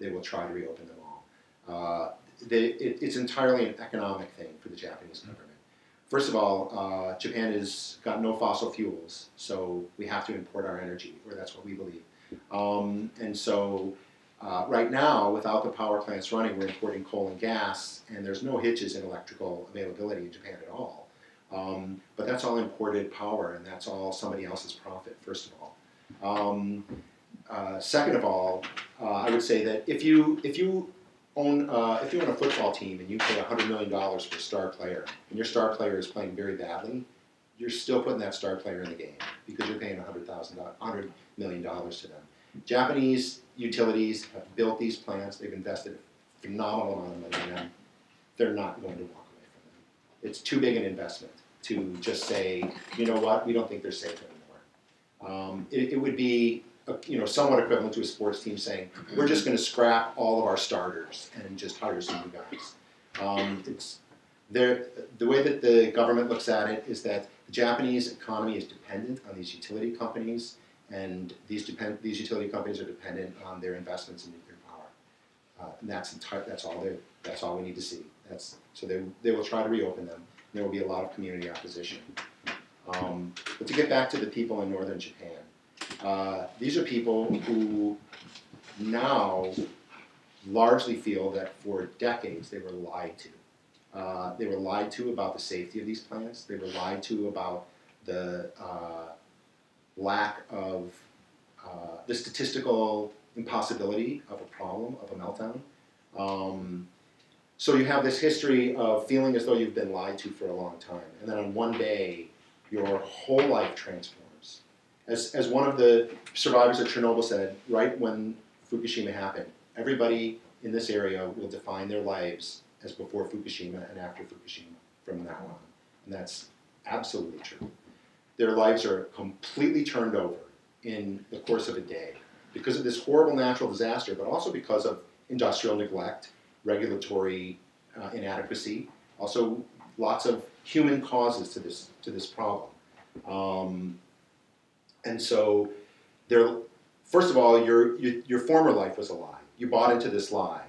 They will try to reopen them all. Uh, they, it, it's entirely an economic thing for the Japanese government. First of all, uh, Japan has got no fossil fuels, so we have to import our energy, or that's what we believe. Um, and so, uh, right now, without the power plants running, we're importing coal and gas, and there's no hitches in electrical availability in Japan at all. Um, but that's all imported power, and that's all somebody else's profit, first of all. Um, uh, second of all, uh, I would say that if you if you own uh, if you own a football team and you pay hundred million dollars for a star player, and your star player is playing very badly, you're still putting that star player in the game because you're paying hundred thousand hundred million dollars to them. Japanese utilities have built these plants; they've invested a phenomenal amount of money in them. They're not going to walk away from them. It's too big an investment to just say, you know what, we don't think they're safe anymore. Um, it, it would be you know, somewhat equivalent to a sports team saying, we're just going to scrap all of our starters and just hire some new guys. Um, it's there. The way that the government looks at it is that the Japanese economy is dependent on these utility companies, and these depend these utility companies are dependent on their investments in nuclear power. Uh, and that's entire. That's all. That's all we need to see. That's so they they will try to reopen them. There will be a lot of community opposition. Um, but to get back to the people in northern Japan. Uh, these are people who now largely feel that for decades they were lied to. Uh, they were lied to about the safety of these plants. They were lied to about the uh, lack of uh, the statistical impossibility of a problem, of a meltdown. Um, so you have this history of feeling as though you've been lied to for a long time, and then on one day, your whole life transforms as, as one of the survivors of Chernobyl said, right when Fukushima happened, everybody in this area will define their lives as before Fukushima and after Fukushima from now on. And that's absolutely true. Their lives are completely turned over in the course of a day because of this horrible natural disaster, but also because of industrial neglect, regulatory uh, inadequacy, also lots of human causes to this, to this problem. Um, and so, there, first of all, your, your, your former life was a lie. You bought into this lie.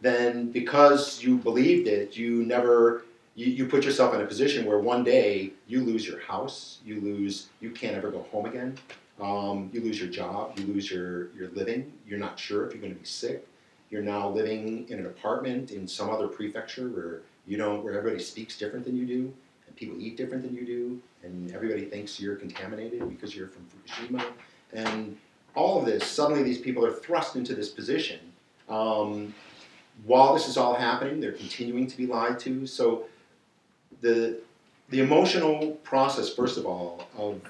Then, because you believed it, you never you, you put yourself in a position where one day you lose your house, you lose, you can't ever go home again, um, you lose your job, you lose your, your living, you're not sure if you're going to be sick. You're now living in an apartment in some other prefecture where you don't, where everybody speaks different than you do, and people eat different than you do, and everybody thinks you're contaminated because you're from Fukushima, and all of this, suddenly these people are thrust into this position. Um, while this is all happening, they're continuing to be lied to. So the the emotional process, first of all, of,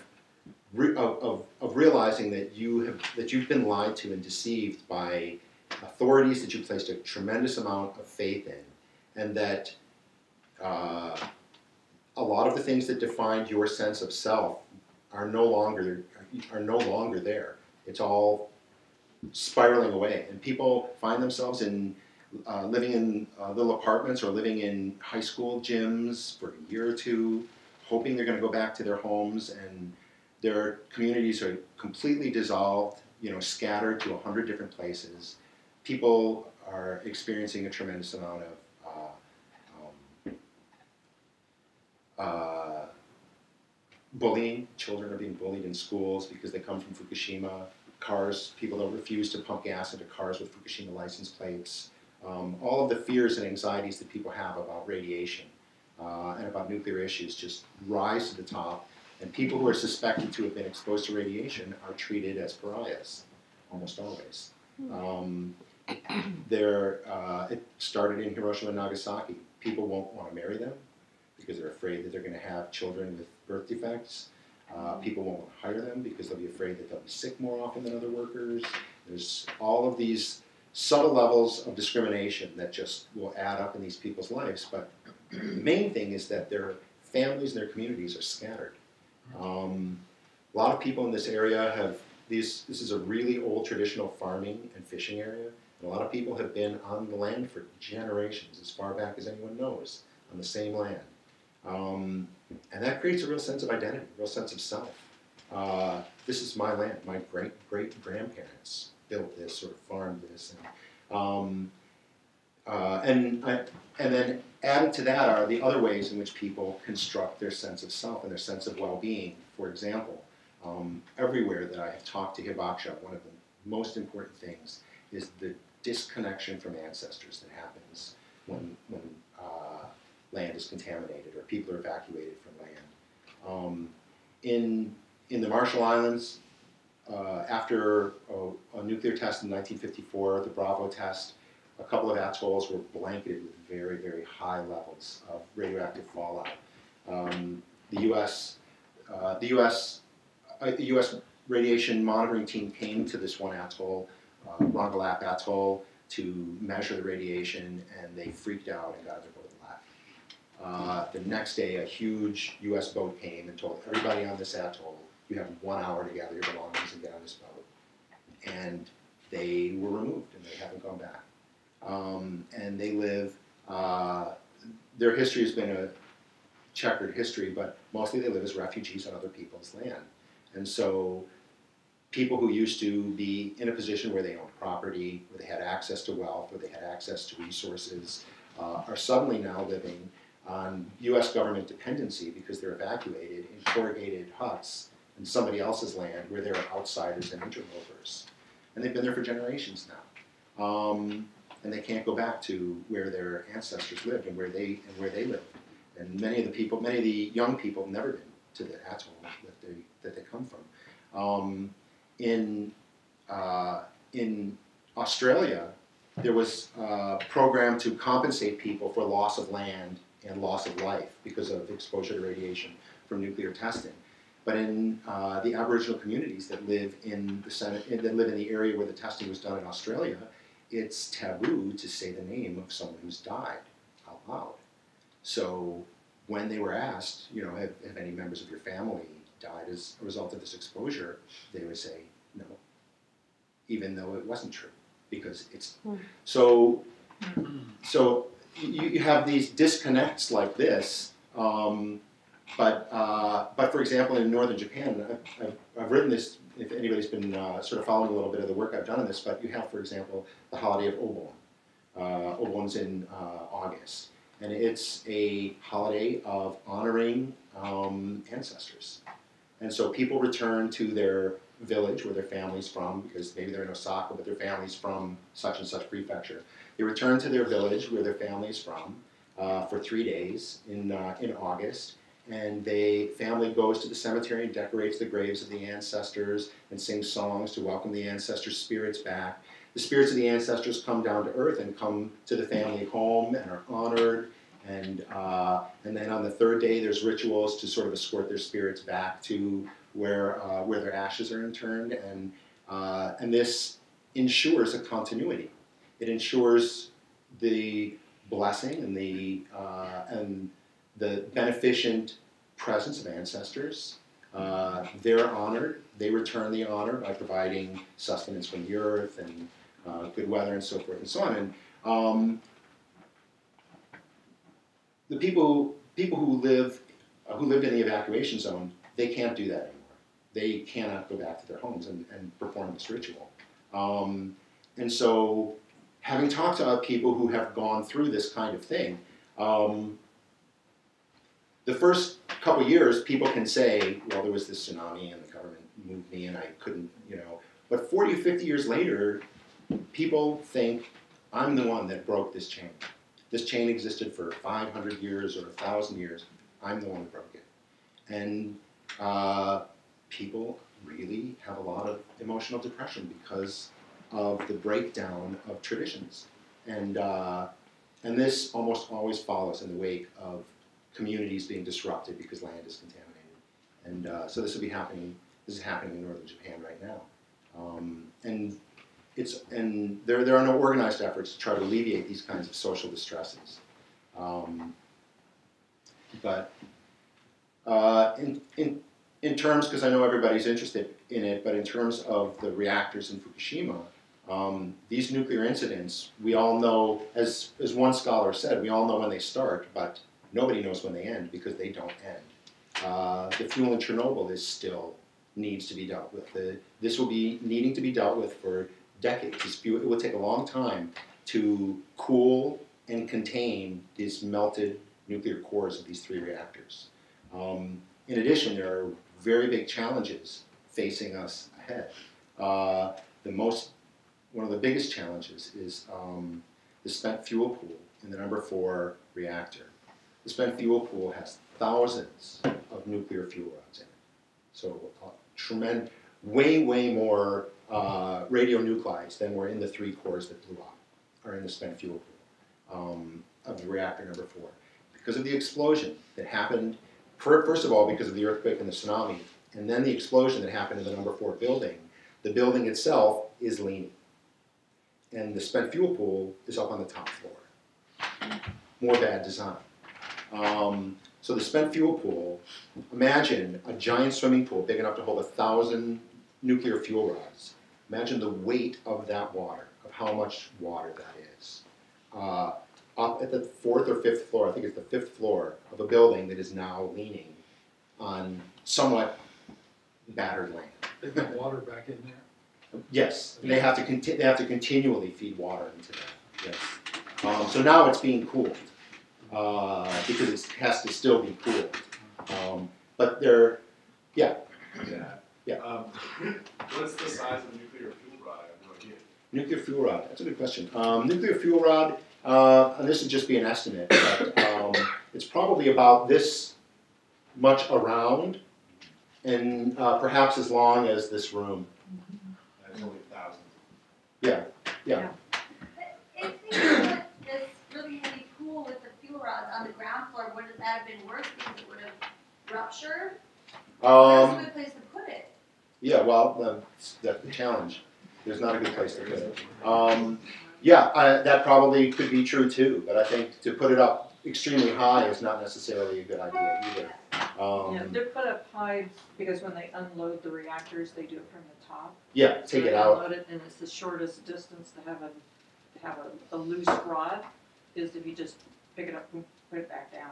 re, of, of, of, realizing that you have that you've been lied to and deceived by authorities that you placed a tremendous amount of faith in, and that uh, a lot of the things that defined your sense of self are no longer are no longer there. It's all spiraling away, and people find themselves in uh, living in uh, little apartments or living in high school gyms for a year or two, hoping they're going to go back to their homes, and their communities are completely dissolved, you know, scattered to a hundred different places. People are experiencing a tremendous amount of uh, bullying. Children are being bullied in schools because they come from Fukushima. Cars, people don't refuse to pump gas into cars with Fukushima license plates. Um, all of the fears and anxieties that people have about radiation uh, and about nuclear issues just rise to the top. And people who are suspected to have been exposed to radiation are treated as pariahs, almost always. Um, there, uh, it started in Hiroshima and Nagasaki. People won't want to marry them because they're afraid that they're going to have children with birth defects. Uh, people won't hire them because they'll be afraid that they'll be sick more often than other workers. There's all of these subtle levels of discrimination that just will add up in these people's lives. But the main thing is that their families and their communities are scattered. Um, a lot of people in this area have these. This is a really old traditional farming and fishing area. And a lot of people have been on the land for generations, as far back as anyone knows, on the same land. Um, and that creates a real sense of identity, a real sense of self. Uh, this is my land. My great great grandparents built this or farmed this, and um, uh, and I, and then added to that are the other ways in which people construct their sense of self and their sense of well-being. For example, um, everywhere that I have talked to Hibakusha, one of the most important things is the disconnection from ancestors that happens when when uh, land is contaminated or people are evacuated from land. Um, in in the Marshall Islands, uh, after a, a nuclear test in 1954, the Bravo test, a couple of atolls were blanketed with very, very high levels of radioactive fallout. Um, the U.S. Uh, the U.S. Uh, the U.S. radiation monitoring team came to this one atoll, uh, Rongelap Atoll, to measure the radiation, and they freaked out and got their. Uh, the next day, a huge U.S. boat came and told everybody on this atoll, "You have one hour to gather your belongings and get on this boat." And they were removed, and they haven't gone back. Um, and they live. Uh, their history has been a checkered history, but mostly they live as refugees on other people's land. And so, people who used to be in a position where they owned property, where they had access to wealth, where they had access to resources, uh, are suddenly now living on U.S. government dependency because they're evacuated in corrugated huts in somebody else's land where they're outsiders and interlopers. And they've been there for generations now. Um, and they can't go back to where their ancestors lived and where they and where they lived. And many of the people, many of the young people, have never been to the atoll that they that they come from. Um, in uh, in Australia, there was a program to compensate people for loss of land and loss of life because of exposure to radiation from nuclear testing. But in uh, the Aboriginal communities that live in the Senate, that live in the area where the testing was done in Australia, it's taboo to say the name of someone who's died out loud. So when they were asked, you know, have, have any members of your family died as a result of this exposure, they would say no, even though it wasn't true, because it's so. So you, have these disconnects like this. Um, but, uh, but for example, in northern Japan, I've, I've, I've written this, if anybody's been uh, sort of following a little bit of the work I've done on this, but you have, for example, the holiday of Obon. Uh, Obon's in uh, August. And it's a holiday of honoring um, ancestors. And so people return to their village where their family's from, because maybe they're in Osaka, but their family's from such and such prefecture. They return to their village where their family's from uh, for three days in, uh, in August and they family goes to the cemetery and decorates the graves of the ancestors and sings songs to welcome the ancestors' spirits back. The spirits of the ancestors come down to earth and come to the family home and are honored. And uh, and then on the third day, there's rituals to sort of escort their spirits back to where uh, where their ashes are interned. And uh, and this ensures a continuity. It ensures the blessing and the uh, and the beneficent presence of ancestors. Uh, they're honored. They return the honor by providing sustenance from the earth and uh, good weather and so forth and so on. And um, the people people who live who lived in the evacuation zone, they can't do that anymore. They cannot go back to their homes and, and perform this ritual. Um, and so, having talked to people who have gone through this kind of thing, um, the first couple years, people can say, well, there was this tsunami and the government moved me and I couldn't, you know. But 40 or 50 years later, people think, I'm the one that broke this chain. This chain existed for 500 years or 1,000 years. I'm the one that broke it. And uh, people really have a lot of emotional depression because of the breakdown of traditions. And, uh, and this almost always follows in the wake of communities being disrupted because land is contaminated And uh, so this will be happening. This is happening in northern Japan right now, um, and it's and there there are no organized efforts to try to alleviate these kinds of social distresses. Um, but uh, in in in terms, because I know everybody's interested in it, but in terms of the reactors in Fukushima, um, these nuclear incidents, we all know, as, as one scholar said, we all know when they start, but nobody knows when they end because they don't end. Uh, the fuel in Chernobyl is still needs to be dealt with. The, this will be needing to be dealt with for decades. It will take a long time to cool and contain these melted nuclear cores of these three reactors. Um, in addition, there are very big challenges facing us ahead. Uh, the most, one of the biggest challenges is um, the spent fuel pool in the number four reactor. The spent fuel pool has thousands of nuclear fuel rods in it. So uh, tremendous, way, way more uh, radionuclides than were in the three cores that blew up, are in the spent fuel pool um, of the reactor number four. Because of the explosion that happened First of all, because of the earthquake and the tsunami, and then the explosion that happened in the number four building, the building itself is leaning. And the spent fuel pool is up on the top floor. More bad design. Um, so the spent fuel pool, imagine a giant swimming pool big enough to hold a thousand nuclear fuel rods. Imagine the weight of that water, of how much water that is. Uh, up at the fourth or fifth floor, I think it's the fifth floor of a building that is now leaning on somewhat battered land. They've got water back in there. Yes, they have to conti- they have to continually feed water into that, yes. Um, so now it's being cooled, uh, because it has to still be cooled. Um, but they're, Yeah. Yeah. Um, what's the size of nuclear fuel rod? I have no idea. nuclear fuel rod, that's a good question. Um, nuclear fuel rod, uh, and this would just be an estimate, but, um, it's probably about this much around and, uh, perhaps as long as this room. That's only thousands. Yeah, If they put this really heavy pool with the fuel rods on the ground floor, wouldn't that have been worse because it would have ruptured? Where's um, a good place to put it? yeah, well, that's, that's the challenge. There's not a good place to put it. Um, yeah, I, that probably could be true too, but I think to put it up extremely high is not necessarily a good idea either. Yeah, Um, they're put up high because when they unload the reactors, they do it from the top. yeah, So take they it out. Unload it, and it's the shortest distance to have a, have a, a loose rod, is if you just pick it up and put it back down.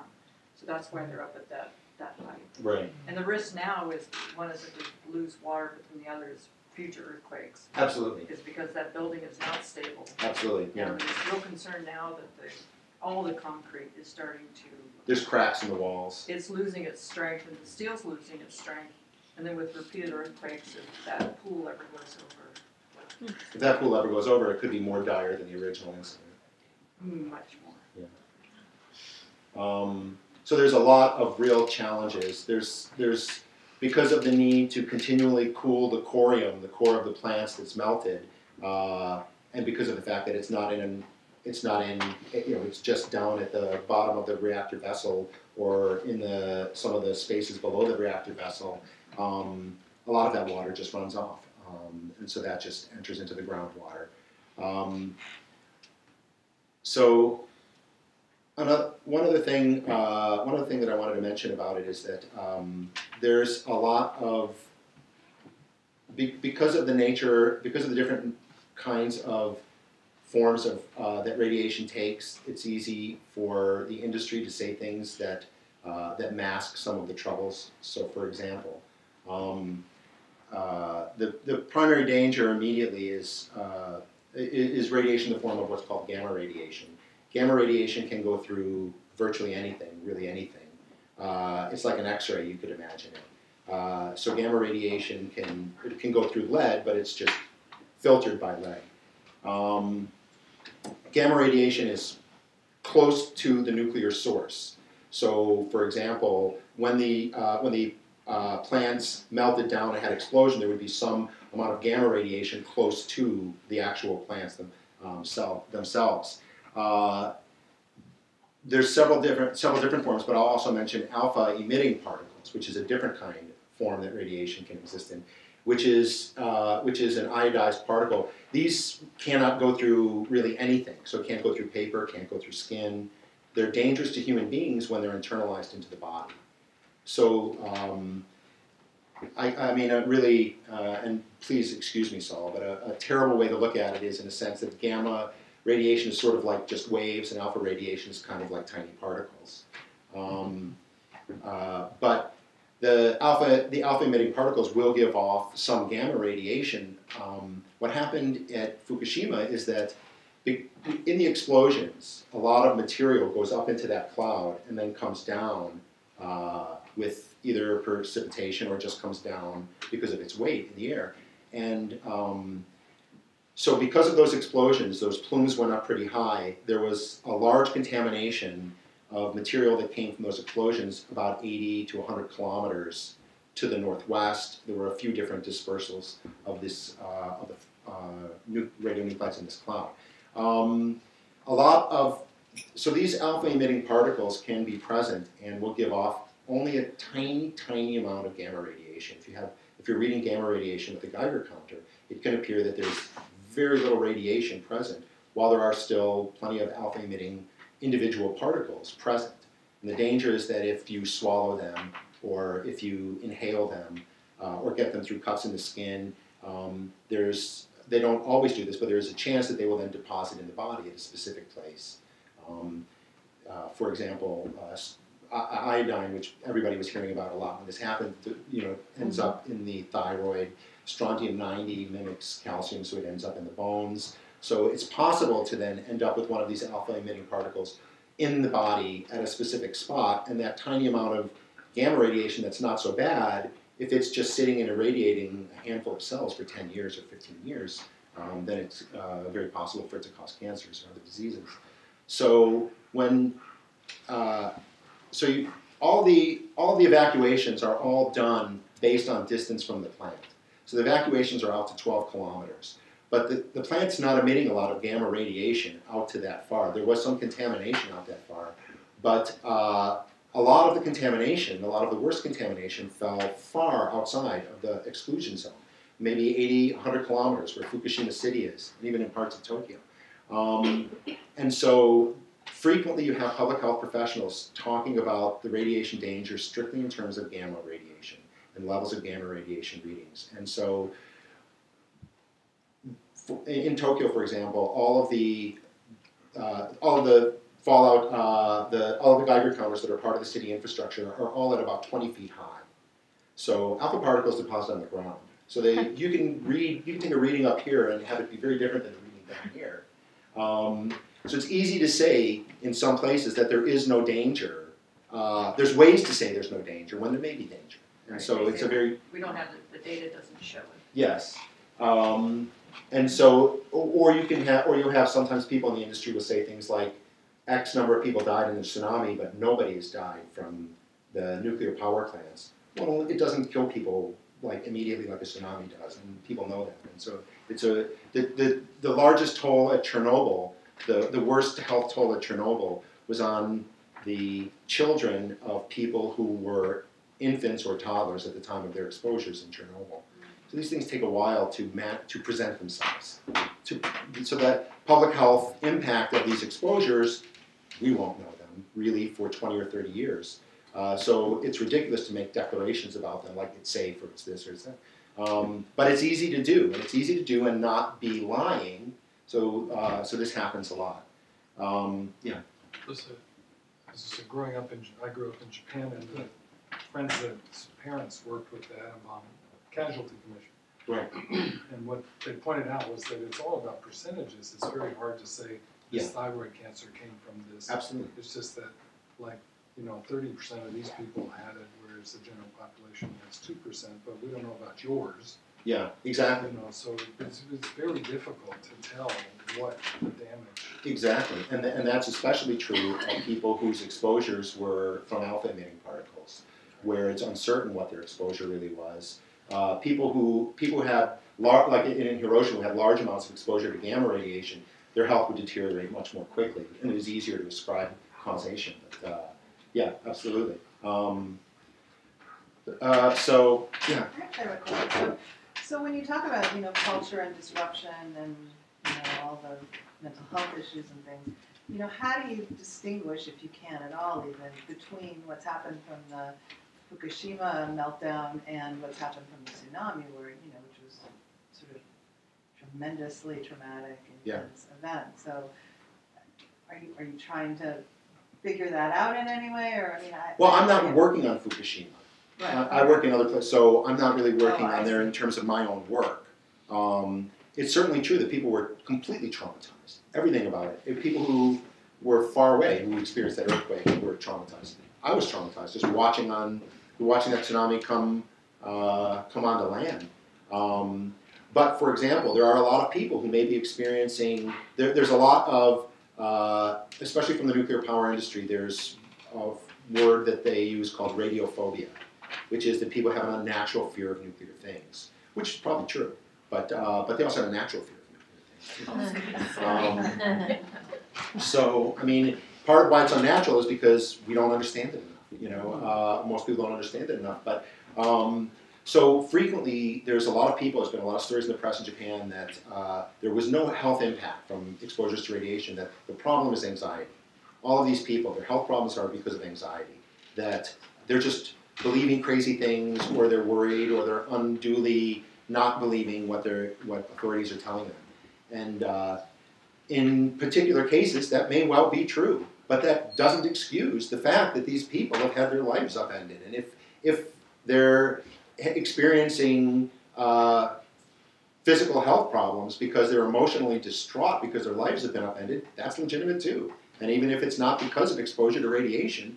So that's why they're up at that, that height. Right, And the risk now is, one is if we lose water, but then the other is future earthquakes. absolutely, Is because that building is not stable. absolutely, yeah. And there's real concern now that the, all the concrete is starting to There's cracks in the walls. it's losing its strength and the steel's losing its strength. And then with repeated earthquakes, if that pool ever goes over, If that pool ever goes over, it could be more dire than the original incident. much more. Um, so there's a lot of real challenges. There's there's because of the need to continually cool the corium, the core of the plants that's melted, uh, and because of the fact that it's not in an, it's not in you know it's just down at the bottom of the reactor vessel or in the some of the spaces below the reactor vessel. Um, a lot of that water just runs off, um, and so that just enters into the groundwater. Um, so Another, one other thing, uh, one other thing that I wanted to mention about it is that um, there's a lot of, be, because of the nature, because of the different kinds of forms of uh, that radiation takes, it's easy for the industry to say things that uh, that mask some of the troubles. So, for example, um, uh, the the primary danger immediately is uh, is radiation in the form of what's called gamma radiation gamma radiation can go through virtually anything, really anything. Uh, it's like an X-ray, you could imagine it. Uh, so gamma radiation can it can go through lead, but it's just filtered by lead. Um, gamma radiation is close to the nuclear source. So, for example, when the uh, when the uh, plants melted down and had explosion, there would be some amount of gamma radiation close to the actual plants them, um, cell, themselves. Uh, there's several different several different forms, but I'll also mention alpha emitting particles, which is a different kind of form that radiation can exist in, which is uh, which is an iodized particle. These cannot go through really anything, so it can't go through paper, can't go through skin. They're dangerous to human beings when they're internalized into the body. So. Um, I, I mean, a really, uh, and please excuse me, Saul, but a, a terrible way to look at it is in a sense that gamma radiation is sort of like just waves, and alpha radiation is kind of like tiny particles. Um, uh, but the alpha, the alpha emitting particles will give off some gamma radiation. Um, what happened at Fukushima is that in the explosions, a lot of material goes up into that cloud and then comes down uh, with either precipitation or just comes down because of its weight in the air. And um, so, because of those explosions, those plumes went up pretty high. There was a large contamination of material that came from those explosions about 80 to 100 kilometers to the northwest. There were a few different dispersals of this uh, of the uh, nu- radionuclides in this cloud. Um, a lot of so these alpha emitting particles can be present and will give off only a tiny, tiny amount of gamma radiation. If you have if you're reading gamma radiation with a Geiger counter, it can appear that there's very little radiation present, while there are still plenty of alpha emitting individual particles present. And the danger is that if you swallow them, or if you inhale them, uh, or get them through cuts in the skin, um, there's they don't always do this, but there's a chance that they will then deposit in the body at a specific place. Um, uh, for example, uh, iodine, which everybody was hearing about a lot when this happened, you know, ends up in the thyroid. Strontium 90 mimics calcium, so it ends up in the bones. So it's possible to then end up with one of these alpha emitting particles in the body at a specific spot, and that tiny amount of gamma radiation that's not so bad, if it's just sitting and irradiating a handful of cells for 10 years or 15 years, um, then it's uh, very possible for it to cause cancers or other diseases. So when uh, so you, all the all the evacuations are all done based on distance from the plant. So the evacuations are out to 12 kilometers. But the, the plant's not emitting a lot of gamma radiation out to that far. There was some contamination out that far, but uh, a lot of the contamination, a lot of the worst contamination, fell far outside of the exclusion zone, maybe 80, 100 kilometers, where Fukushima City is, and even in parts of Tokyo. Um, and so frequently you have public health professionals talking about the radiation danger strictly in terms of gamma radiation and levels of gamma radiation readings. And so in Tokyo, for example, all of the uh, all of the fallout, uh, the all of the Geiger counters that are part of the city infrastructure are all at about 20 feet high. So alpha particles deposit on the ground. So they you can read you can take a reading up here and have it be very different than the reading down here. Um, so it's easy to say in some places that there is no danger. Uh, there's ways to say there's no danger when there may be danger. And so it's a very We don't have, the, the data doesn't show it. Yes. Um, and so, or, or you can have, or you'll have sometimes people in the industry will say things like, X number of people died in the tsunami, but nobody has died from the nuclear power plants. Well, it doesn't kill people like immediately like a tsunami does, and people know that. And so, it's a the, the, the largest toll at Chernobyl, the, the worst health toll at Chernobyl was on the children of people who were infants or toddlers at the time of their exposures in Chernobyl. So these things take a while to to present themselves. To, so that public health impact of these exposures, we won't know them really for 20 or 30 years. Uh, so it's ridiculous to make declarations about them like it's safe or it's this or it's that. Um, but it's easy to do, and it's easy to do and not be lying. So uh, so this happens a lot. Um, yeah. Listen, growing up in, I grew up in Japan and the friends that parents worked with the atom bomb casualty commission. Right. And what they pointed out was that it's all about percentages. It's very hard to say this Yeah. thyroid cancer came from this. Absolutely. It's just that, like, you know, thirty percent of these people had it, whereas the general population has two percent, but we don't know about yours. Yeah. Exactly. You know, so it's, it's very difficult to tell what the damage. Exactly, and, th- and that's especially true of people whose exposures were from alpha emitting particles, where it's uncertain what their exposure really was. Uh, people who people who had lar- like in, in Hiroshima, who had large amounts of exposure to gamma radiation, their health would deteriorate much more quickly, and it was easier to ascribe causation. But uh, yeah, absolutely. Um, Uh, so, yeah, so when you talk about, you know, culture and disruption and, you know, all the mental health issues and things, you know, how do you distinguish, if you can at all even, between what's happened from the Fukushima meltdown and what's happened from the tsunami where, you know, which was sort of tremendously traumatic Yeah. intense event. So are you, are you trying to figure that out in any way or, I mean, I. well, I'm not working on Fukushima. Right. I, I work in other places, so I'm not really working Oh, on there in terms of my own work. Um, it's certainly true that people were completely traumatized. Everything about it. If people who were far away, who experienced that earthquake, were traumatized. I was traumatized just watching on watching that tsunami come uh, come onto land. Um, but for example, there are a lot of people who may be experiencing. There, there's a lot of, uh, especially from the nuclear power industry. There's a word that they use called radiophobia which is that people have an unnatural fear of nuclear things, which is probably true. But uh, but they also have a natural fear of nuclear things. Um, so I mean, part of why it's unnatural is because we don't understand it enough. You know, uh, most people don't understand it enough. But um, so frequently, there's a lot of people. There's been a lot of stories in the press in Japan that uh, there was no health impact from exposures to radiation. That the problem is anxiety. All of these people, their health problems are because of anxiety. That they're just believing crazy things, or they're worried, or they're unduly not believing what their what authorities are telling them. And uh, in particular cases, that may well be true, but that doesn't excuse the fact that these people have had their lives upended. And if if they're experiencing uh, physical health problems because they're emotionally distraught because their lives have been upended, that's legitimate too. And even if it's not because of exposure to radiation,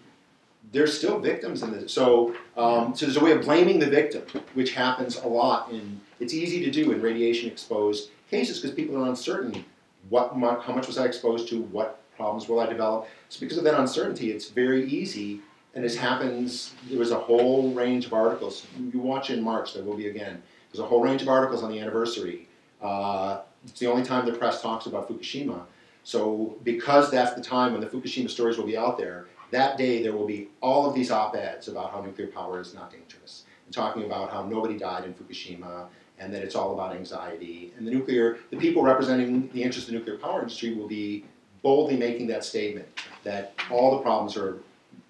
they're still victims in this. So, um, so there's a way of blaming the victim, which happens a lot in. It's easy to do in radiation-exposed cases because people are uncertain. What, how much was I exposed to? What problems will I develop? So, because of that uncertainty, it's very easy. And this happens. There was a whole range of articles. You watch in March. There will be again. There's a whole range of articles on the anniversary. Uh, it's the only time the press talks about Fukushima. So, because that's the time when the Fukushima stories will be out there, that day there will be all of these op-eds about how nuclear power is not dangerous and talking about how nobody died in fukushima and that it's all about anxiety and the nuclear the people representing the interests of the nuclear power industry will be boldly making that statement that all the problems are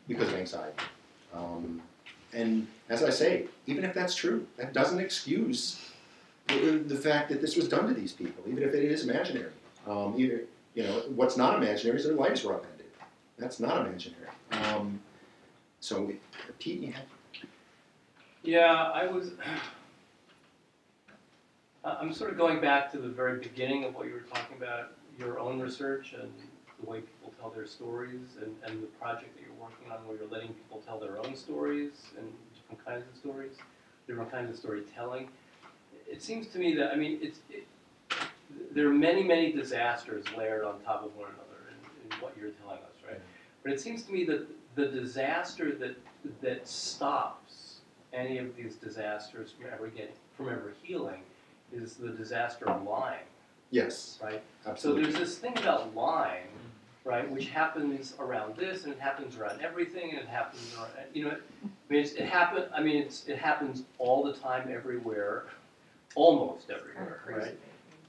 because of anxiety um, and as i say even if that's true that doesn't excuse the, the fact that this was done to these people even if it is imaginary um, either, you know what's not imaginary is their lives were upended that's not imaginary. Um, so, Pete, you had Yeah, I was. I'm sort of going back to the very beginning of what you were talking about, your own research and the way people tell their stories, and, and the project that you're working on where you're letting people tell their own stories and different kinds of stories, different kinds of storytelling. It seems to me that, I mean, it's, it, there are many, many disasters layered on top of one another in, in what you're telling us, right? Mm-hmm. But it seems to me that the disaster that, that stops any of these disasters from ever getting, from ever healing is the disaster of lying, yes, right? absolutely. So there's this thing about lying, right, which happens around this, and it happens around everything, and it happens around, you know, I mean, it's, it happen, I mean, it's, it happens all the time, everywhere, almost everywhere, right?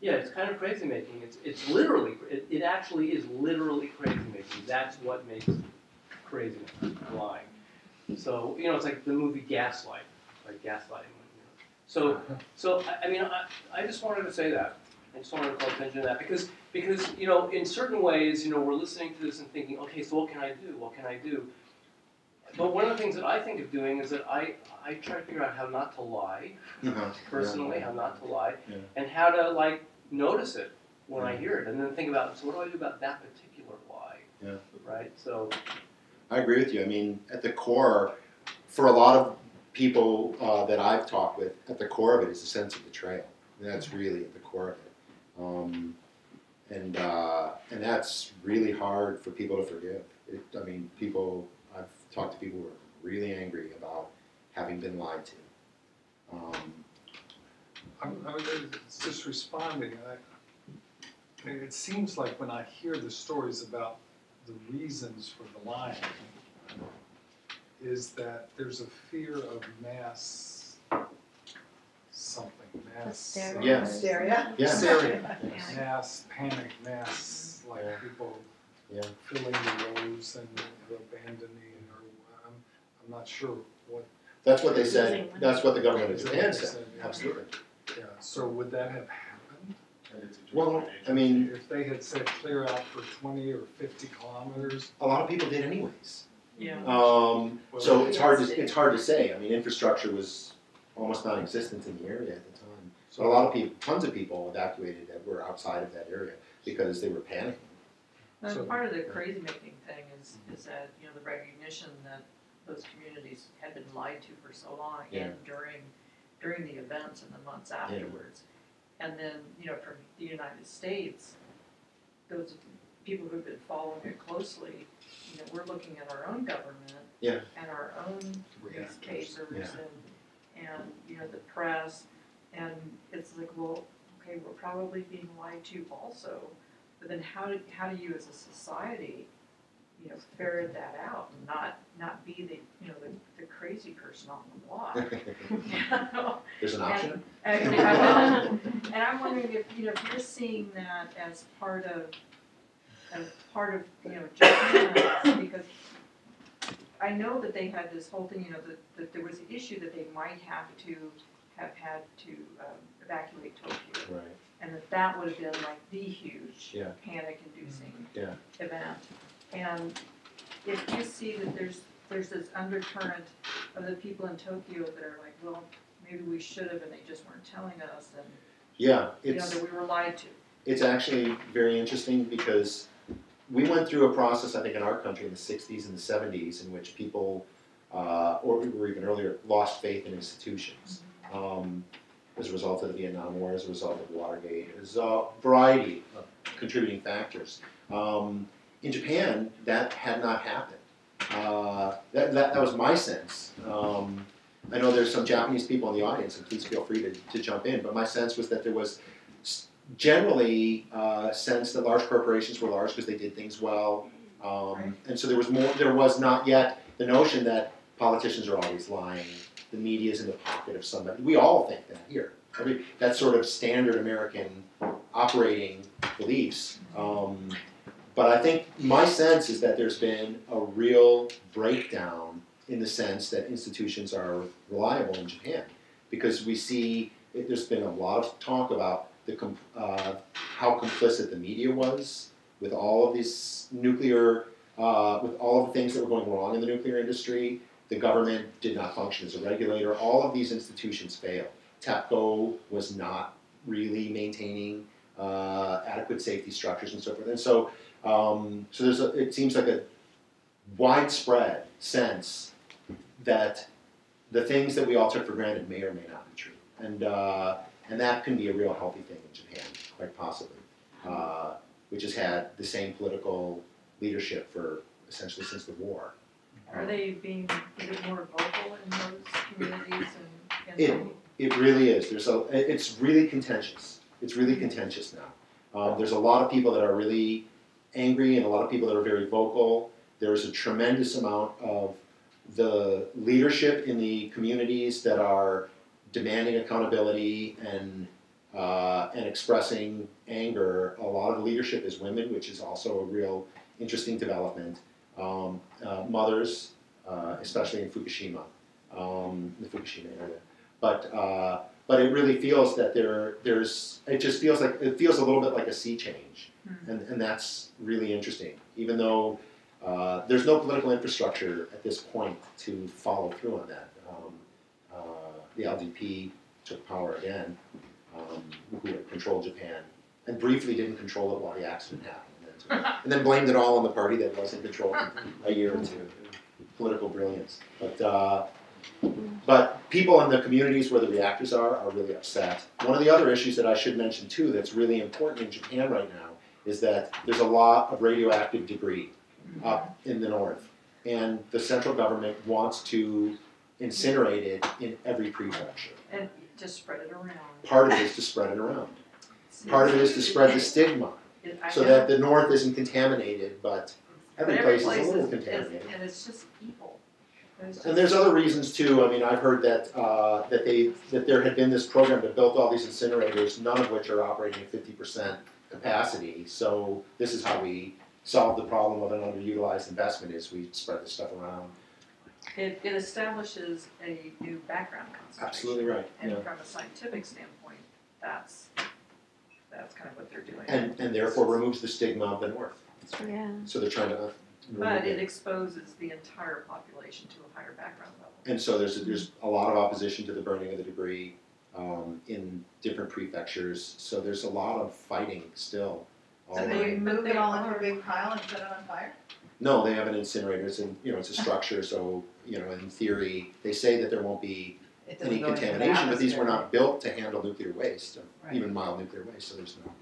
Yeah, it's kind of crazy making. It's, it's literally, it, it actually is literally crazy making. That's what makes craziness, lying. So, you know, it's like the movie Gaslight, like gaslighting. So, uh-huh. so I, I mean, I, I just wanted to say that. I just wanted to call attention to that because, because, you know, in certain ways, you know, we're listening to this and thinking, okay, so what can I do? What can I do? But one of the things that I think of doing is that I, I try to figure out how not to lie, personally, how not to lie, Yeah. and how to like notice it when I hear it, and then think about so what do I do about that particular lie? Yeah. Right. So I agree with you. I mean, at the core, for a lot of people uh, that I've talked with, at the core of it is a sense of betrayal. And that's really at the core of it. Um, and uh, and that's really hard for people to forgive. It, I mean, people. I've talked to people who are really angry about having been lied to. Um, I'm, I was just responding, I it seems like when I hear the stories about the reasons for the lying, is that there's a fear of mass something, mass. Hysteria. Yeah. Hysteria? Yeah. Hysteria, mass panic, mass, like Yeah. people Yeah. filling the roads and abandoning, or, I'm, I'm not sure what, That's what they said, that's what the government of Is that Japan said, said? Yeah. absolutely. yeah, so would that have happened? Well, I mean, If they had said clear out for twenty or fifty kilometers, a lot of people did anyways. Yeah. Um, so it's hard to, it's hard to say, I mean, infrastructure was almost non-existent in the area at the time. So a lot of people, tons of people evacuated that were outside of that area because they were panicking. So- And part of the crazy making thing is, is that, you know, the recognition that those communities had been lied to for so long and during, during the events and the months afterwards. And then, you know, from the United States, those people who've been following it closely, you know, we're looking at our own government. Yeah. And our own Reactors. newspapers Yeah. And, and, you know, the press. And it's like, well, okay, we're probably being lied to also. But then how do, how do you as a society, you know, ferret that out and not, not be the, you know, the, the crazy person on the block? You know? There's an option? And, and I'm wondering if, you know, if you're seeing that as part of, as part of, you know, Japan, because I know that they had this whole thing, you know, that, that there was an issue that they might have to have had to um, evacuate Tokyo. Right. And that that would have been like the huge Yeah. panic-inducing Yeah. event. And if you see that there's, there's this undercurrent of the people in Tokyo that are like, well, maybe we should have, and they just weren't telling us, and, Yeah, you know, it's, that we were lied to. it's actually very interesting because we went through a process, I think, in our country in the '60s and the '70s in which people, uh, or or even earlier, lost faith in institutions um, as a result of the Vietnam War, as a result of Watergate, as a variety of contributing factors. Um, in Japan, that had not happened. Uh, that, that, that was my sense. Um, I know there's some Japanese people in the audience, and please feel free to, to jump in, but my sense was that there was generally uh, a sense that large corporations were large because they did things well. Um, and so there was more, there was not yet the notion that politicians are always lying, the media is in the pocket of somebody. We all think that here. Every, that's sort of standard American operating beliefs. Um, but I think my sense is that there's been a real breakdown in the sense that institutions are reliable in Japan because we see it, there's been a lot of talk about the uh, how complicit the media was with all of these nuclear uh, with all of the things that were going wrong in the nuclear industry. The government did not function as a regulator. All of these institutions failed. TEPCO was not really maintaining uh, adequate safety structures and so forth. And so, um, so there's a, it seems like a widespread sense that the things that we all took for granted may or may not be true, and uh, and that can be a real healthy thing in Japan, quite possibly, uh, which has had the same political leadership for essentially since the war. Are they being a bit more vocal in those communities and, It, and it really is. There's a. It's really contentious. It's really contentious now. Um, there's a lot of people that are really angry, and a lot of people that are very vocal. There is a tremendous amount of the leadership in the communities that are demanding accountability and uh, and expressing anger. A lot of leadership is women, which is also a real interesting development. Um, uh, mothers, uh, especially in Fukushima, um, the Fukushima area. But uh, but it really feels that there there's it just feels like it feels a little bit like a sea change, Hmm. and and that's really interesting. Even though uh, there's no political infrastructure at this point to follow through on that. The LDP took power again, um, who had controlled Japan, and briefly didn't control it while the accident happened, and then, blamed it all on the party that wasn't control for a year or two. Political brilliance, but. Uh, but people in the communities where the reactors are are really upset. One of the other issues that I should mention too that's really important in Japan right now is that there's a lot of radioactive debris up in the north. And the central government wants to incinerate it in every prefecture. and just spread it around. Part of it is to spread it around. Part of it is to spread the stigma so that the north isn't contaminated, but every place is a little contaminated. And it's just evil. There's And there's other reasons too. I mean, I've heard that uh, that they that there had been this program to build all these incinerators, none of which are operating at 50% capacity. So this is how we solve the problem of an underutilized investment: is we spread this stuff around. It, it establishes a new background concentration. Absolutely right. And Yeah. from a scientific standpoint, that's, that's kind of what they're doing. And and therefore removes the stigma of the north. Yeah. So they're trying to. uh, But it exposes the entire population to a higher background level. And so there's there's a lot of opposition to the burning of the debris um, in different prefectures. So there's a lot of fighting still. all So they But move it all into a big pile and set it on fire? No, they have an incinerator. It's in, you know, it's a structure, so, you know, in theory, they say that there won't be any go the contamination, but these were not built to handle nuclear waste, Right. even mild nuclear waste, so there's no.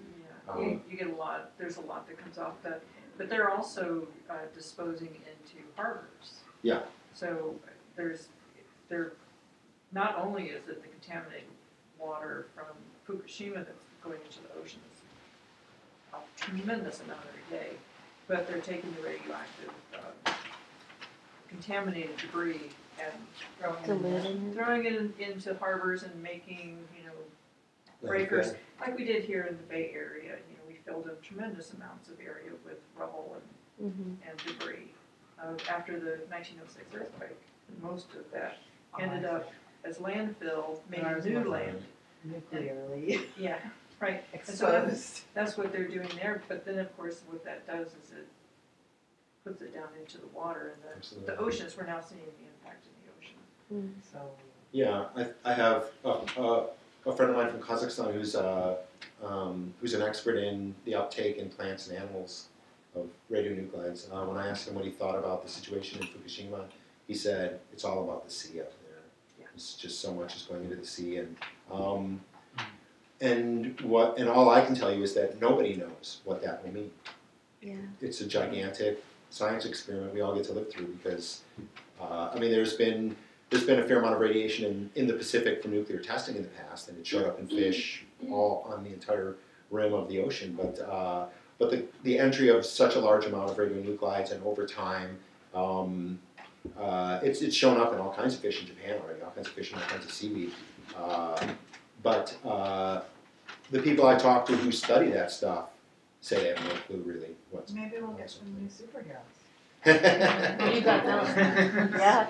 Yeah, you, you get a lot, there's a lot that comes off that, but they're also uh, disposing into harbors. Yeah. So there's, there, not only is it the contaminated water from Fukushima that's going into the oceans, a tremendous amount every day, but they're taking the radioactive, uh, contaminated debris and throwing it in, throwing it in- into harbors and making, you know, breakers, like we did here in the Bay Area, you know, we filled in tremendous amounts of area with rubble and, hmm and debris. Uh, after the nineteen oh six earthquake, most of that ended up as landfill, Ours maybe new land, Nuclearly. Yeah, right. And so that- exposed. That's what they're doing there, but then of course what that does is it puts it down into the water and the, Absolutely. the oceans, we're now seeing the impact in the ocean. So, Yeah, I, I have a, a, a friend of mine from Kazakhstan who's, uh, um, who's an expert in the uptake in plants and animals of radionuclides. Uh, when I asked him what he thought about the situation in Fukushima, he said, it's all about the sea up there. Yeah. It's just so much is going into the sea and, um, and what, and all I can tell you is that nobody knows what that will mean. Yeah. It's a gigantic science experiment we all get to live through because, uh, I mean, there's been there's been a fair amount of radiation in, in the Pacific for nuclear testing in the past, and it showed up in fish all on the entire rim of the ocean. But uh, but the, the entry of such a large amount of radionuclides and over time, um, uh, it's it's shown up in all kinds of fish in Japan already, all kinds of fish and all kinds of seaweed. Uh, but uh, the people I talk to who study that stuff say they have no clue really what's. maybe we'll get some new superheroes. You got Yeah.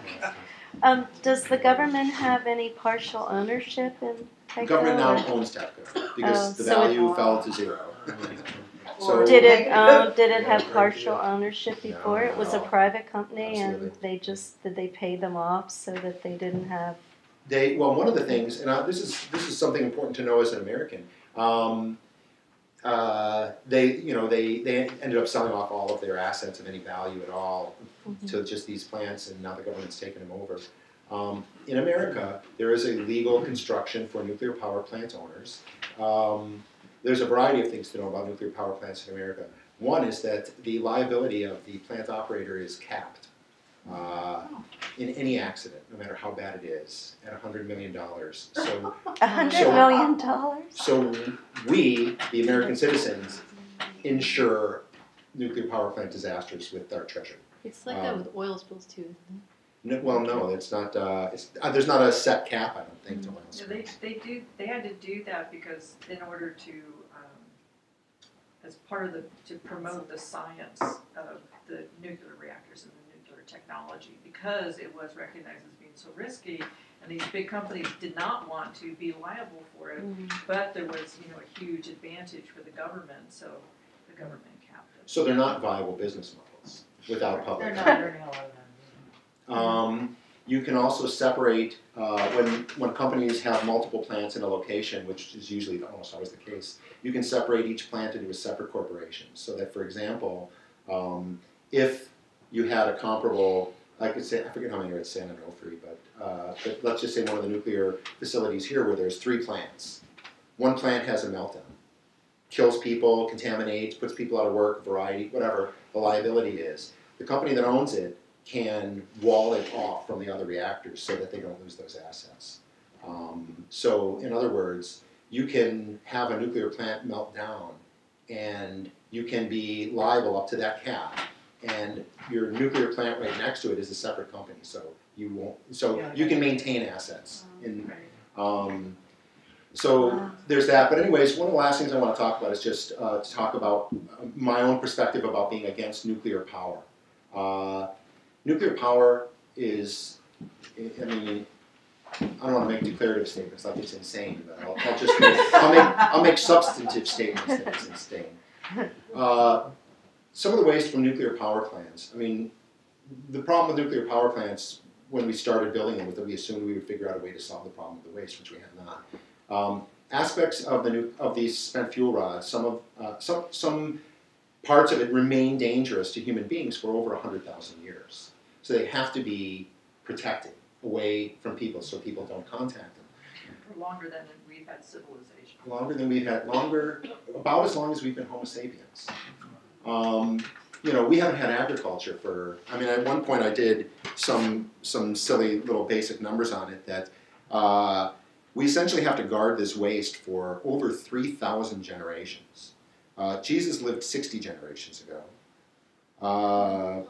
Um, does the government have any partial ownership in The government now owns TEPCO Oh, because the so it- value fell to zero. So Did it, um, did it have partial good. ownership No, before? It was a private company and they just, did they pay them off so that they didn't have? They well, one of the things, and I, this is this is something important to know as an American. Um, uh, they you know they they ended up selling off all of their assets of any value at all to just these plants, and now the government's taken them over. Um, in America, there is a legal construction for nuclear power plant owners. Um, there's a variety of things to know about nuclear power plants in America. One is that the liability of the plant operator is capped uh, in any accident, no matter how bad it is, at $100 million. So, A hundred So- million dollars? so we, the American citizens, insure nuclear power plant disasters with our treasure. It's like Um, that with oil spills too, isn't No, well, no, it's not. Uh, it's, uh, there's not a set cap, I don't think, to oil Yeah, they, they do, they had to do that because in order to, um, as part of the, to promote the science of the nuclear reactors and the nuclear technology, because it was recognized as being so risky, and these big companies did not want to be liable for it, Mm. but there was, you know, a huge advantage for the government, so the government capped it. So they're not viable business models without public. They're not earning a lot of money. Um, you can also separate uh, when when companies have multiple plants in a location, which is usually almost always the case. You can separate each plant into a separate corporation, so that, for example, um, if you had a comparable, I could say I forget how many are at San Onofre, but uh, but let's just say one of the nuclear facilities here where there's three plants. One plant has a meltdown, kills people, contaminates, puts people out of work, variety, whatever the liability is. The company that owns it can wall it off from the other reactors so that they don't lose those assets. Um, so, in other words, you can have a nuclear plant melt down and you can be liable up to that cap. And your nuclear plant right next to it is a separate company, so You won't. So you can maintain assets. In, um, so there's that. But anyways, one of the last things I want to talk about is just uh, to talk about uh, my own perspective about being against nuclear power. Uh, nuclear power is, I mean, I don't want to make declarative statements like it's insane, but I'll, I'll just make, I'll make I'll make substantive statements that it's insane. Uh, some of the waste from nuclear power plants. I mean, the problem with nuclear power plants when we started building them was that we assumed we would figure out a way to solve the problem of the waste, which we have not. Um, aspects of the nu- of these spent fuel rods, some of uh, some some parts of it remain dangerous to human beings for over hundred thousand years. So they have to be protected away from people, so people don't contact them. For longer than we've had civilization. Longer than we've had, longer, about as long as we've been Homo sapiens. Um, you know, we haven't had agriculture for. I mean, at one point I did some some silly little basic numbers on it that uh, we essentially have to guard this waste for over three thousand generations. Uh, Jesus lived sixty generations ago. Uh,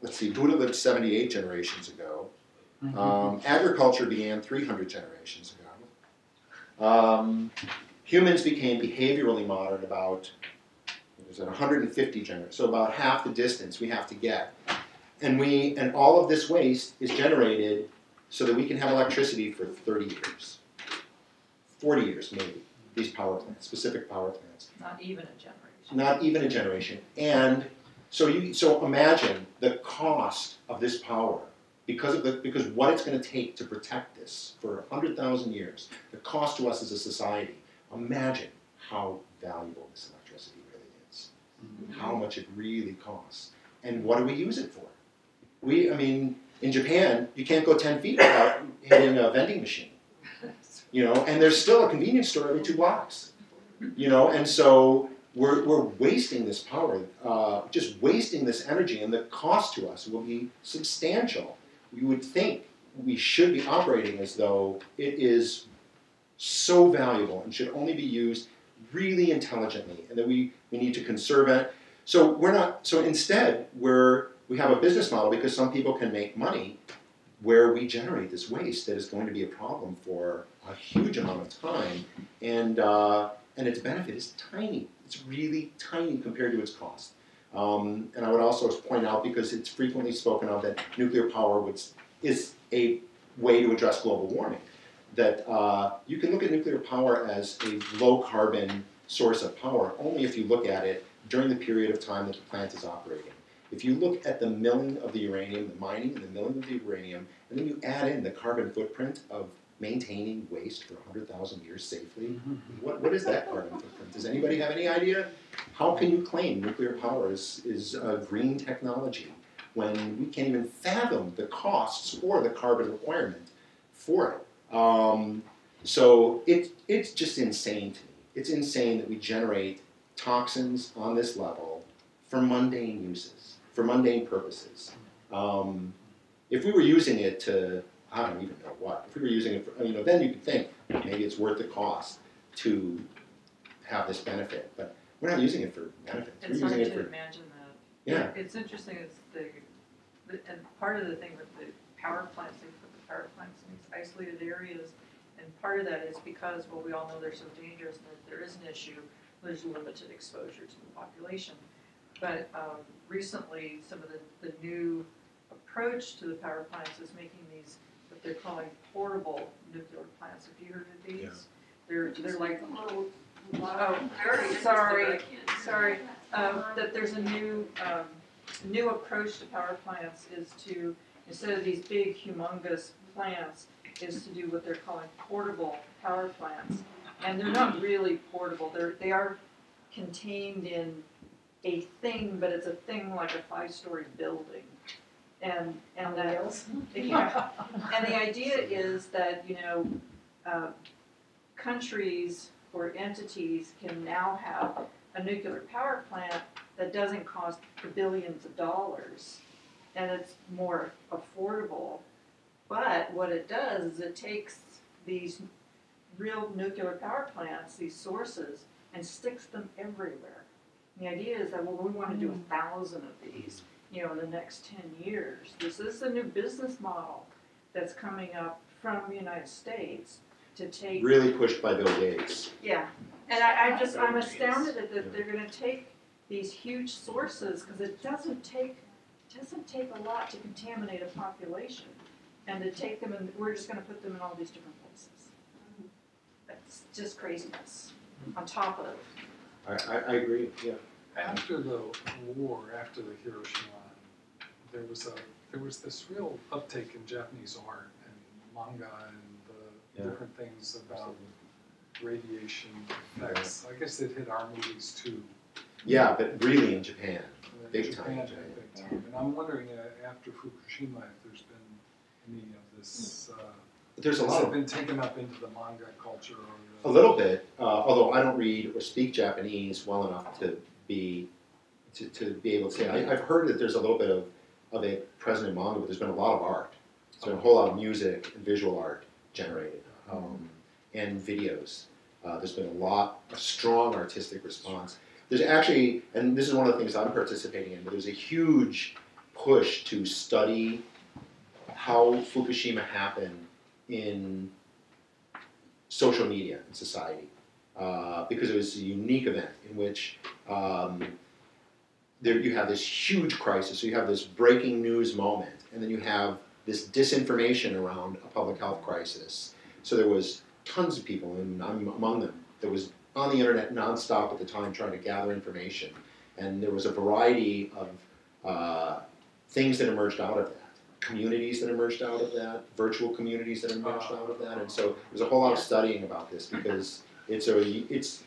let's see, Buddha lived seventy-eight generations ago. Um, agriculture began 300 generations ago. Um, humans became behaviorally modern about was it 150 generations, so about half the distance we have to get. And we and all of this waste is generated so that we can have electricity for 30 years, 40 years maybe. These power plants, specific power plants Not even a generation. not even a generation. And so you so imagine the cost of this power because of the because what it's going to take to protect this for hundred thousand years. The cost to us as a society. Imagine how valuable this is. How much it really costs, and what do we use it for? We, I mean, in Japan, you can't go ten feet without hitting a vending machine. You know, and there's still a convenience store every two blocks. You know, and so we're, we're wasting this power, uh, just wasting this energy, and the cost to us will be substantial. We would think we should be operating as though it is so valuable and should only be used really intelligently, and that we, we need to conserve it. So we're not. So instead, we're we have a business model because some people can make money where we generate this waste that is going to be a problem for a huge amount of time, and uh, and its benefit is tiny. It's really tiny compared to its cost. Um, and I would also point out, because it's frequently spoken of, that nuclear power would, is a way to address global warming. That uh, you can look at nuclear power as a low carbon source of power only if you look at it during the period of time that the plant is operating. If you look at the milling of the uranium, the mining and the milling of the uranium, and then you add in the carbon footprint of maintaining waste for 100,000 years safely, what, what is that carbon footprint? Does anybody have any idea? How can you claim nuclear power is, is a green technology when we can't even fathom the costs or the carbon requirement for it? Um, so it, it's just insane to me. It's insane that we generate toxins on this level for mundane uses, for mundane purposes. Um, if we were using it to, I don't even know what, if we were using it for, you know, then you could think maybe it's worth the cost to have this benefit. But we're not using it for benefits. We're It's using hard it to for imagine that. yeah. It's interesting, it's the, the, and part of the thing with the power plants, they put the power plants in these isolated areas. And part of that is because, well, we all know they're so dangerous and that there is an issue, there's limited exposure to the population. But, um, recently, some of the, the new approach to the power plants is making these, what they're calling portable nuclear plants. Have you heard of these? Yeah. They're, they're like, Oh, oh, very sorry, sorry, um, that there's a new, um, new approach to power plants is to, instead of these big humongous plants, is to do what they're calling portable power plants. And they're not really portable, they're, they are contained in a thing, but it's a thing like a five-story building. And, and that, yeah, and the idea is that, you know, uh, countries or entities can now have a nuclear power plant that doesn't cost billions of dollars and it's more affordable. But what it does is it takes these real nuclear power plants, these sources, and sticks them everywhere. The idea is that, well, we want to do a mm. thousand of these. you know, in the next ten years. This is a new business model that's coming up from the United States to take Really pushed by Bill Gates. yeah, and I, I just, I'm astounded at that they're gonna take these huge sources, cause it doesn't take, doesn't take a lot to contaminate a population. And to take them and, we're just gonna put them in all these different places. That's just craziness, on top of, I, I, I agree, yeah. After the war, after the Hiroshima, there was a, there was this real uptake in Japanese art and manga and the Yeah. different things about radiation effects. I guess it hit our movies too. Yeah, but really in Japan. Big time, Japan, Japan. big time. And I'm wondering, uh, after Fukushima, if there's been any of this, uh, There's a has lot it of been taken up into the manga culture or the? A little bit, uh, although I don't read or speak Japanese well enough to be to, to be able to say. I, I've heard that there's a little bit of, of a present in manga, but there's been a lot of art. There's been a whole lot of music and visual art generated, um, and videos. Uh, there's been a lot, a strong artistic response. There's actually, and this is one of the things I'm participating in, but there's a huge push to study how Fukushima happened in social media and society uh, because it was a unique event in which um, there you have this huge crisis. So you have this breaking news moment, and then you have this disinformation around a public health crisis. So there was tons of people, and I'm among them, that was on the internet nonstop at the time trying to gather information, and there was a variety of uh, things that emerged out of that. Communities that emerged out of that, virtual communities that emerged out of that, and so there's a whole lot of studying about this because it's a it's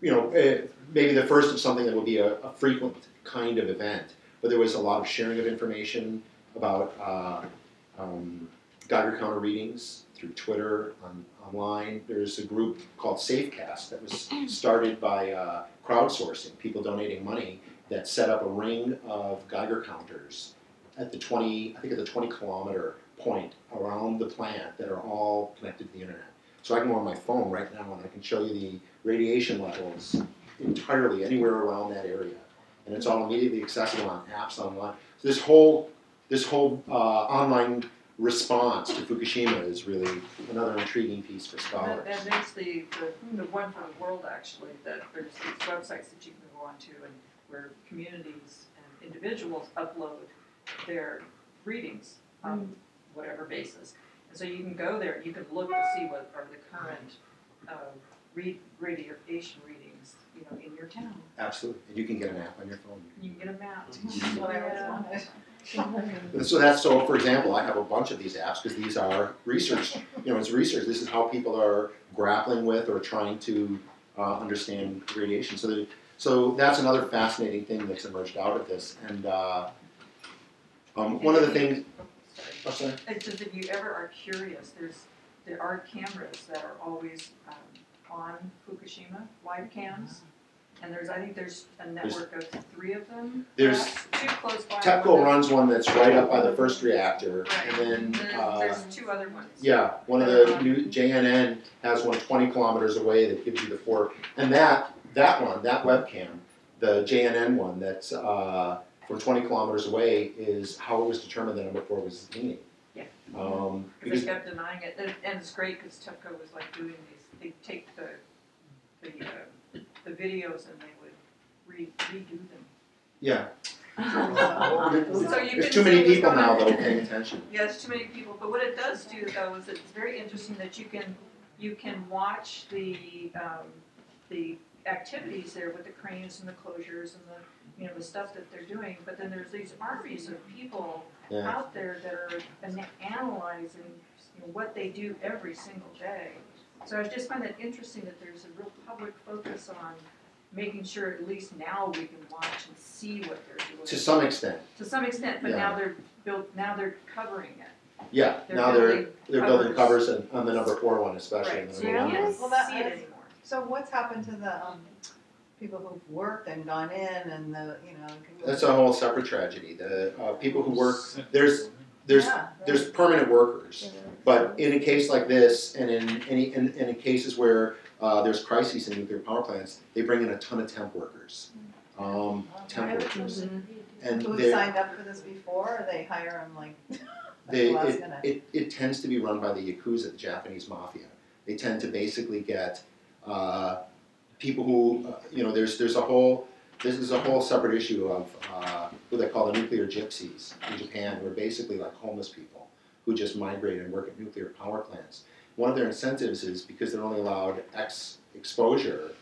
you know eh, maybe the first of something that will be a, a frequent kind of event, but there was a lot of sharing of information about uh, um, Geiger counter readings through Twitter, on, online. There's a group called Safecast that was started by uh, crowdsourcing, people donating money that set up a ring of Geiger counters at the 20, I think at the 20 kilometer point around the plant that are all connected to the internet. So I can go on my phone right now and I can show you the radiation levels entirely anywhere around that area. And it's all immediately accessible on apps online. So this whole, this whole uh, online response to Fukushima is really another intriguing piece for and scholars. and there's the, the, the one for the world actually, that there's these websites that you can go onto and where communities and individuals upload their readings on whatever basis. And so you can go there, you can look to see what are the current, uh, read, radiation readings, you know, in your town. Absolutely. And you can get an app on your phone. You can get a map. That's what I always wanted. And so that's so. For example, I have a bunch of these apps because these are research. You know, it's research. This is how people are grappling with or trying to uh, understand radiation. So, the, so that's another fascinating thing that's emerged out of this. And uh, um, one of the things. Oh, sorry. It's just if you ever are curious, there's, there are cameras that are always, um, on Fukushima, live cams. And there's, I think there's a network of three of them. There's- perhaps, Two close by. TEPCO one runs one that's right up by the first reactor, Right. and then. And then Uh, there's two other ones. Yeah, one of the new JNN has one 20 kilometers away that gives you the four, and that that one, that webcam, the JNN one that's uh, from 20 kilometers away is how it was determined that number four was leaning. Yeah. Um, Cause they because kept denying it, and, and it's great, cause TEPCO was like doing these, they take the, the, uh, the videos and they would re- redo them. yeah, So you there's can too many people now on. though paying attention. Yeah, there's too many people, but what it does do though is it's very interesting that you can, you can watch the, um, the activities there with the cranes and the closures and the, you know, the stuff that they're doing, but then there's these armies of people Yeah. out there that are ana- analyzing, you know, what they do every single day. So I just find that interesting that there's a real public focus on making sure at least now we can watch and see what they're doing. To some extent, To some extent, but Yeah. now they're built, now they're covering it. yeah. They're now they're building they're building covers. covers and, on the number four one especially. Right, the so number you one can't one. see it anymore. So what's happened to the, um, people who've worked and gone in and the, you know? can- That's a whole separate tragedy. The uh, people who work there's there's Yeah, there's permanent workers. But in a case like this, and in any in, in cases where uh, there's crises in nuclear power plants, they bring in a ton of temp workers. Um, temp workers. And Who signed up for this before, or they hire them like, They, it, it, it tends to be run by the Yakuza, the Japanese mafia. They tend to basically get, uh, people who, uh, you know, there's, there's a whole, this is a whole separate issue of, uh, who they call the nuclear gypsies in Japan, who are basically like homeless people who just migrate and work at nuclear power plants. One of their incentives is because they're only allowed X exposure,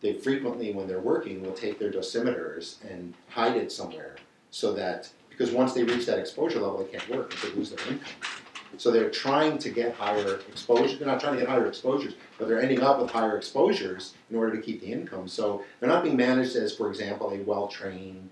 they frequently, when they're working, will take their dosimeters and hide it somewhere so that because once they reach that exposure level, they can't work they lose their income. So they're trying to get higher exposure. They're not trying to get higher exposures, but they're ending up with higher exposures in order to keep the income. So they're not being managed as, for example, a well-trained,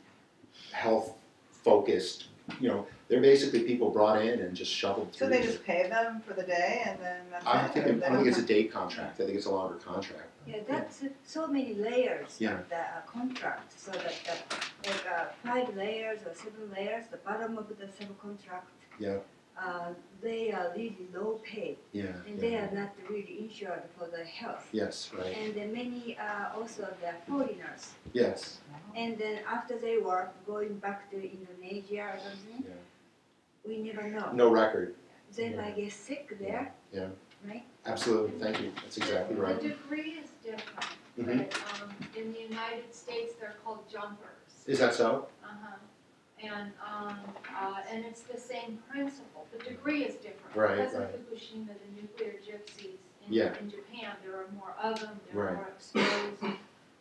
health-focused. You know, they're basically people brought in and just shoveled through. So they just pay them for the day and then that's it? I think it, I don't it's a have- day contract. I think it's a longer contract. Yeah, that's uh, so many layers Yeah. of the uh, contract, so that, the like, uh, five layers or seven layers, the bottom of the subcontract. Yeah. Uh, they are really low paid, Yeah. and they yeah. are not really insured for the health. Yes. Right. And then many are also the foreigners, Yes. and then after they work, going back to Indonesia or something, Yeah. we never know. No record. They Yeah. might get sick there, Yeah. right? Absolutely. Thank you. That's exactly right. The degree is different, Mhm. but, um, in the United States, they're called jumpers. Is that so? Uh-huh. And, um, uh, and it's the same principle, the degree is different. Right, Because of. Fukushima, the nuclear gypsies in, Yeah. in Japan, there are more of them, they're Right. more exposed.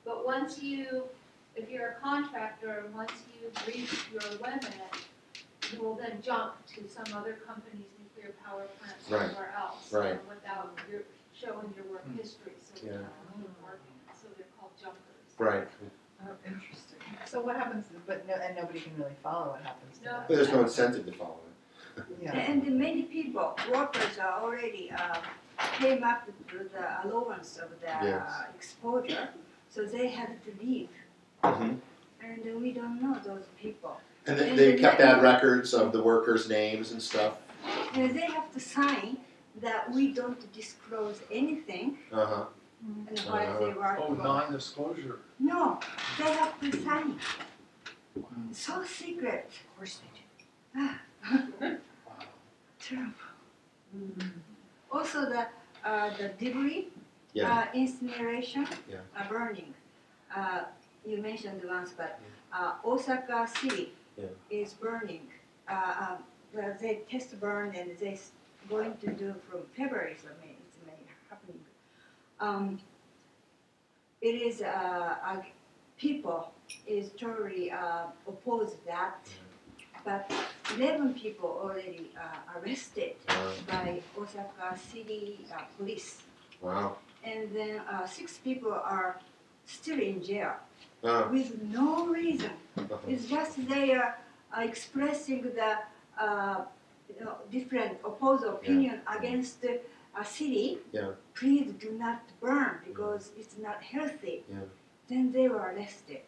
But once you, if you're a contractor, and once you reach your limit, you will then jump to some other company's nuclear power plant Right. somewhere else. Right. um, Without your, showing your work Mm. history, so Yeah. you know, keep working, so they're called jumpers. Right. Oh, interesting. So what happens, but no, and nobody can really follow what happens to No. that? But there's no incentive to follow it. Yeah. And many people, workers are already uh, came up with the allowance of the Yes. uh, exposure, so they had to leave. Mhm. And we don't know those people. And they, they kept bad records of the workers' names and stuff. And they have to sign that we don't disclose anything Uh huh. And what they work Oh, non-disclosure. No, they have to sign. So secret. Of course they do. Wow. Terrible. Also the uh, the debris, Yeah. uh, incineration, Yeah. uh, burning. Uh, you mentioned once, but uh, Osaka City Yeah. is burning. Uh, uh, well, they test burn and they s- going to do from February, so May, it's May happening. Um, it is uh, uh, people is totally uh, opposed that, but 11 people already uh, arrested Wow. by Osaka City uh, police. Wow. And then uh, six people are still in jail Uh, with no reason. uh-huh. It's just they are uh, expressing the uh, you know, different opposed opinion against the uh, city. Yeah. Please do not burn because it's not healthy. Yeah. Then they were arrested.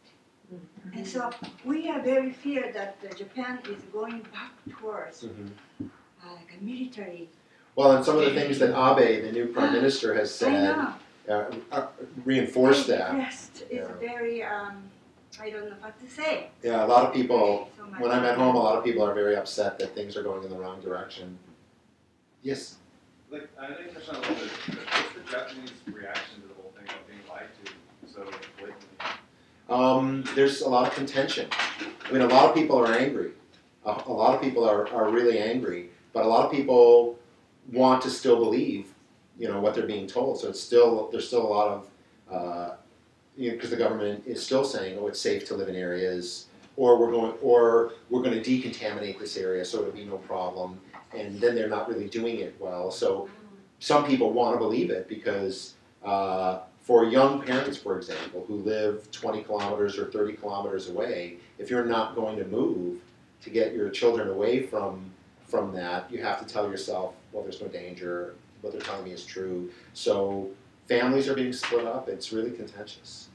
And so we are very fear that uh, Japan is going back towards Mhm. uh, like a military. Well, and some of the things that Abe, the new prime minister, has said, uh, uh, reinforce that. Yes, it's Yeah. very, um, I don't know what to say. Yeah, a lot of people, So when I'm at home, a lot of people are very upset that things are going in the wrong direction. Yes. Like, I touched on a little bit, what's the Japanese reaction to the whole thing of being lied to so blatantly? Um, there's a lot of contention. I mean, a lot of people are angry. A, a lot of people are, are really angry, but a lot of people want to still believe, you know, what they're being told. So it's still there's still a lot of, uh, you know, because the government is still saying, oh, it's safe to live in areas, or we're going, or we're going to decontaminate this area so it'll be no problem, and then they're not really doing it well. So some people want to believe it because. Uh, for young parents, for example, who live 20 kilometers or 30 kilometers away, if you're not going to move to get your children away from from that, you have to tell yourself, well, there's no danger. What they're telling me is true. So families are being split up. It's really contentious.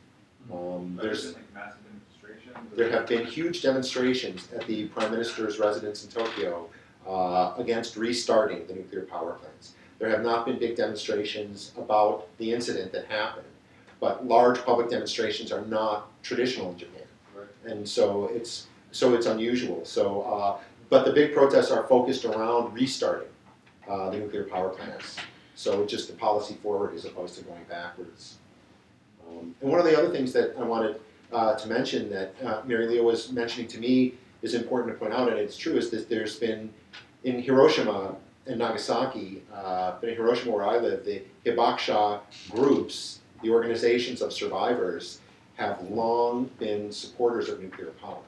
Um, There's there's been like massive demonstrations. or- there have been huge demonstrations at the prime minister's residence in Tokyo uh, against restarting the nuclear power plants. There have not been big demonstrations about the incident that happened, but large public demonstrations are not traditional in Japan. Right. And so it's so it's unusual. So, uh, but the big protests are focused around restarting uh, the nuclear power plants. So just the policy forward as opposed to going backwards. Um, and one of the other things that I wanted uh, to mention that uh, Mary Leo was mentioning to me is important to point out, and it's true, is that there's been in Hiroshima and Nagasaki, uh, but in Hiroshima where I live, the Hibakusha groups, the organizations of survivors, have long been supporters of nuclear power.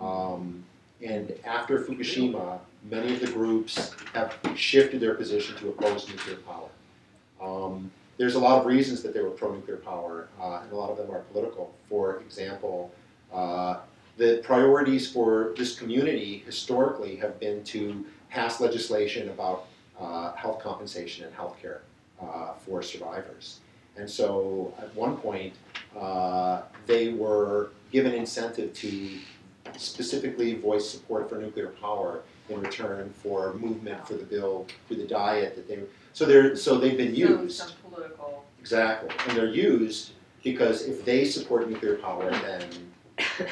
Um, and after Fukushima, many of the groups have shifted their position to oppose nuclear power. Um, there's a lot of reasons that they were pro-nuclear power, uh, and a lot of them are political. For example, uh, the priorities for this community historically have been to pass legislation about uh, health compensation and health care uh, for survivors. And so at one point, uh, they were given incentive to specifically voice support for nuclear power in return for movement for the bill through the diet that they so they're so they've been used some political, exactly and they're used because if they support nuclear power then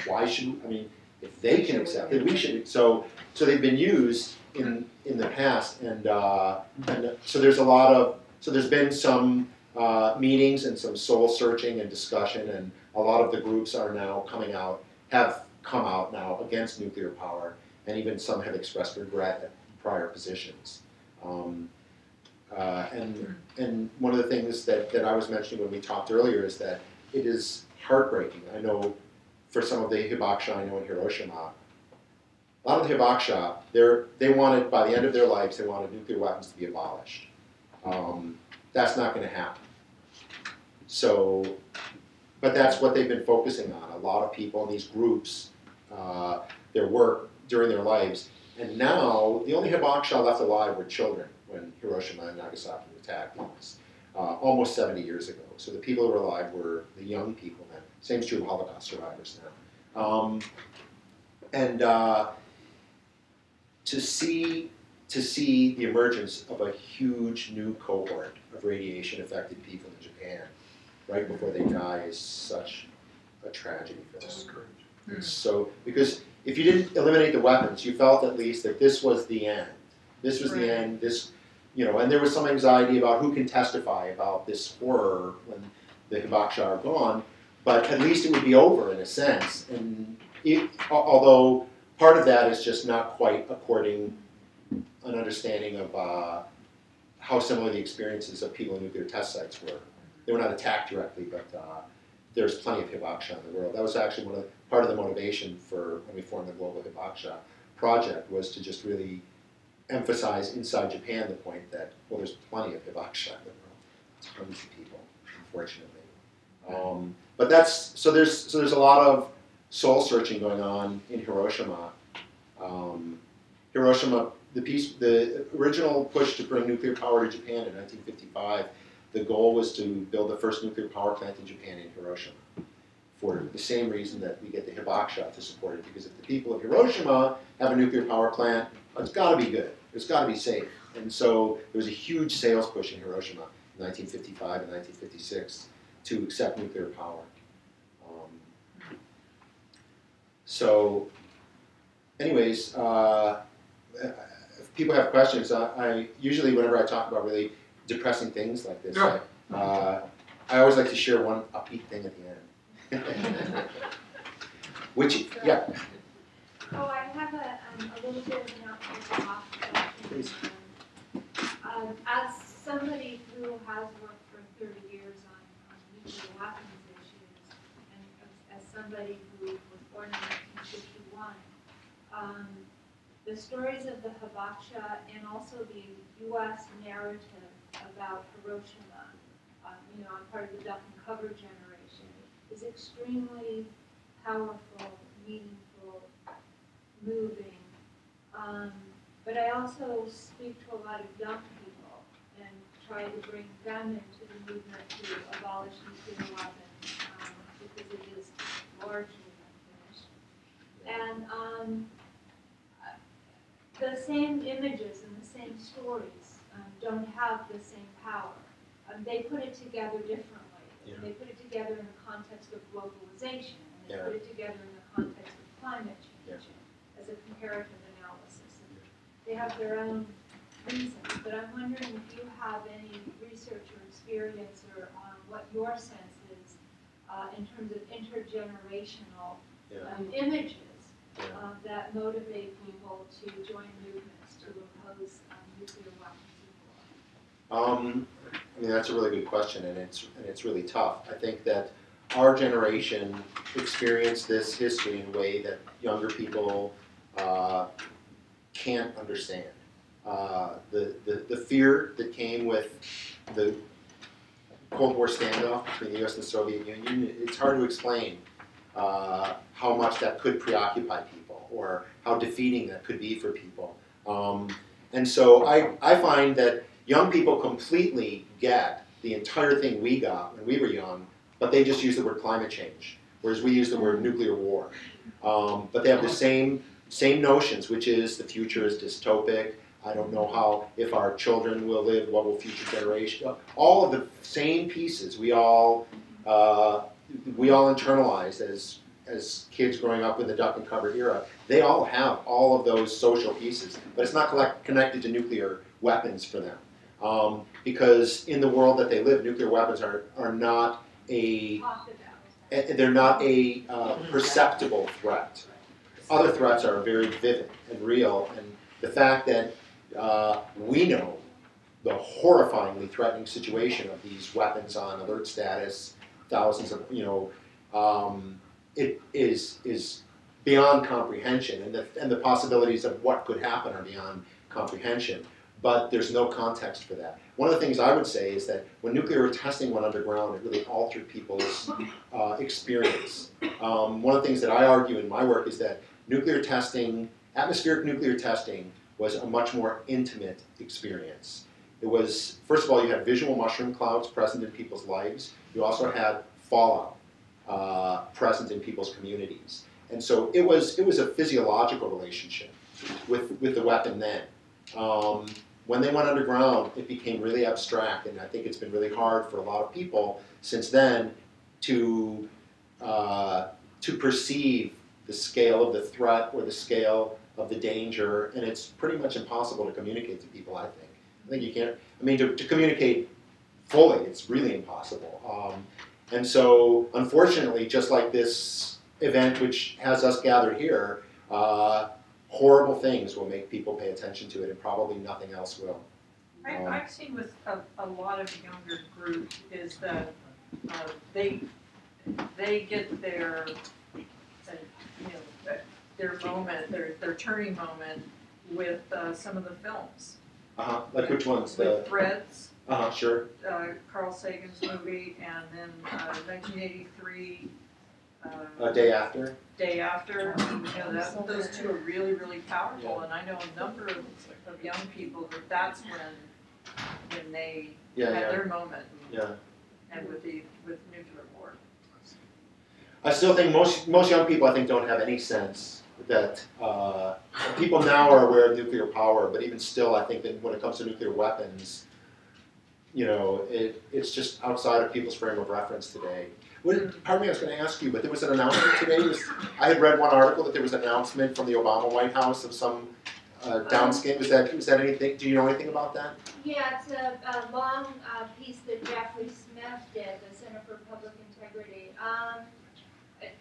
why should I mean if they can accept it we should so so they've been used in in the past and uh, and so there's a lot of so there's been some uh, meetings and some soul searching and discussion and a lot of the groups are now coming out have come out now against nuclear power and even some have expressed regret at prior positions. Um, uh, and and one of the things that, that I was mentioning when we talked earlier is that it is heartbreaking. I know for some of the hibakusha I know in Hiroshima, a lot of the they're, they wanted, by the end of their lives, they wanted nuclear weapons to be abolished. Um, that's not going to happen. So, but that's what they've been focusing on. A lot of people in these groups, uh, their work during their lives. And now, the only hibakusha left alive were children when Hiroshima and Nagasaki were attacked. Uh, almost 70 years ago. So the people who were alive were the young people then. Same is true of Holocaust survivors now. Um, and uh, to see to see the emergence of a huge new cohort of radiation affected people in Japan right before they die is such a tragedy for them. Discouraged. It's hmm. So, because if you didn't eliminate the weapons, you felt at least that this was the end. This was Right. the end, this, you know, and there was some anxiety about who can testify about this horror when the hibakusha are gone, but at least it would be over in a sense. And it, although part of that is just not quite according an understanding of uh, how similar the experiences of people in nuclear test sites were. They were not attacked directly, but uh, there's plenty of hibakusha in the world. That was actually one of the, part of the motivation for when we formed the Global Hibakusha Project was to just really emphasize inside Japan the point that well, there's plenty of hibakusha in the world. Tons of people, unfortunately. Um, but that's so there's so there's a lot of soul searching going on in Hiroshima. Um, Hiroshima, the peace, the original push to bring nuclear power to Japan in 1955 the goal was to build the first nuclear power plant in Japan in Hiroshima. For the same reason that we get the hibakusha to support it, because if the people of Hiroshima have a nuclear power plant, it's got to be good. It's got to be safe. And so there was a huge sales push in Hiroshima in 1955 and 1956 to accept nuclear power. Um, so, anyways, uh, if people have questions, I, I usually whenever I talk about really depressing things like this, I, uh, I always like to share one upbeat thing at the end. Which, yeah, Oh, I have a, um, a little bit of an outside off. Please. Um, as somebody who has worked for thirty years on, on nuclear weapons issues, and as, as somebody who born in nineteen fifty-one, um, the stories of the Hibakusha and also the US narrative about Hiroshima, um, you know, I'm part of the Duck and Cover generation, is extremely powerful, meaningful, moving. Um, but I also speak to a lot of young people and try to bring them into the movement to abolish nuclear weapons um, because it is largely. And um, the same images and the same stories um, don't have the same power. Um, they put it together differently. Yeah. They put it together in the context of globalization, and they Yeah. put it together in the context of climate change. Yes. as a comparative analysis. They have their own reasons, but I'm wondering if you have any research or experience or on what your sense is uh, in terms of intergenerational Yeah. um, images Yeah. Uh, that motivate people to join movements to oppose um, nuclear weapons. Um, I mean, that's a really good question, and it's and it's really tough. I think that our generation experienced this history in a way that younger people uh, can't understand. Uh, the, the the fear that came with the Cold War standoff between the U.S. and the Soviet Union, it's hard to explain uh, how much that could preoccupy people or how defeating that could be for people. Um, and so I, I find that young people completely get the entire thing we got when we were young, but they just use the word climate change, whereas we use the word nuclear war. Um, but they have the same same notions, which is the future is dystopic. I don't know how if our children will live, what will future generation. All of the same pieces we all uh, we all internalized as as kids growing up in the duck and cover era. They all have all of those social pieces, but it's not collect, connected to nuclear weapons for them. Um, because in the world that they live, nuclear weapons are, are not a eh, they're not a uh, perceptible threat. Other threats are very vivid and real, and the fact that uh, we know the horrifyingly threatening situation of these weapons on alert status, thousands of you know, um, it is is beyond comprehension, and the and the possibilities of what could happen are beyond comprehension. But there's no context for that. One of the things I would say is that when nuclear testing went underground, it really altered people's uh, experience. Um, one of the things that I argue in my work is that nuclear testing, atmospheric nuclear testing, was a much more intimate experience. It was, first of all, you had visual mushroom clouds present in people's lives. You also had fallout uh, present in people's communities. And so it was, it was a physiological relationship with, with the weapon then. Um, when they went underground, it became really abstract, and I think it's been really hard for a lot of people since then to, uh, to perceive the scale of the threat or the scale of the danger, and it's pretty much impossible to communicate to people, I think. I think you can't, I mean, to, to communicate fully, it's really impossible. Um, and so, unfortunately, just like this event, which has us gathered here, uh, horrible things will make people pay attention to it, and probably nothing else will. I, Um, I've seen with a, a lot of younger groups is that, uh, they, they get their, you know, their moment, their, their turning moment with, uh, some of the films. Uh-huh. Like which ones? The With Threads, uh-huh, sure. uh, Carl Sagan's movie, and then, uh, nineteen eighty-three, A uh, day after. Day After, you know, that, those two are really, really powerful, and I know a number of, of young people that that's when, when they Yeah, had yeah, their moment, yeah. and with the, with nuclear war. I still think most most young people I think don't have any sense that uh, people now are aware of nuclear power, but even still, I think that when it comes to nuclear weapons, you know, it, it's just outside of people's frame of reference today. What, pardon me, I was going to ask you, but there was an announcement today. Was, I had read one article that there was an announcement from the Obama White House of some uh, downscaling. Was that was that anything? Do you know anything about that? Yeah, it's a, a long uh, piece that Jeffrey Smith did, the Center for Public Integrity. Um,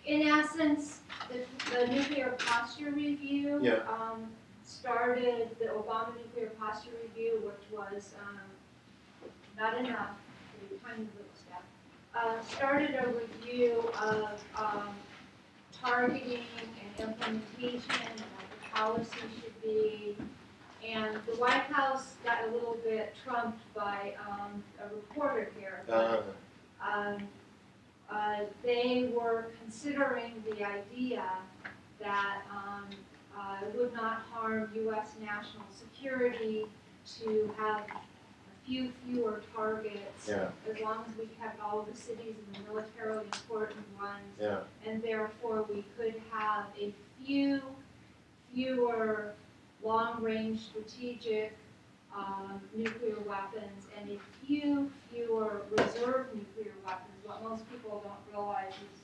in essence, the, the nuclear posture review Yeah. um, started the Obama nuclear posture review, which was um, not enough, a tiny little step. Uh, started a review of um, targeting and implementation, and what the policy should be, and the White House got a little bit trumped by um, a reporter here. Uh, Um, uh, They were considering the idea that um, uh, it would not harm U.S. national security to have few fewer targets yeah, as long as we kept all of the cities and the militarily important ones yeah, and therefore we could have a few fewer long-range strategic um, nuclear weapons and a few fewer reserve nuclear weapons. What most people don't realize is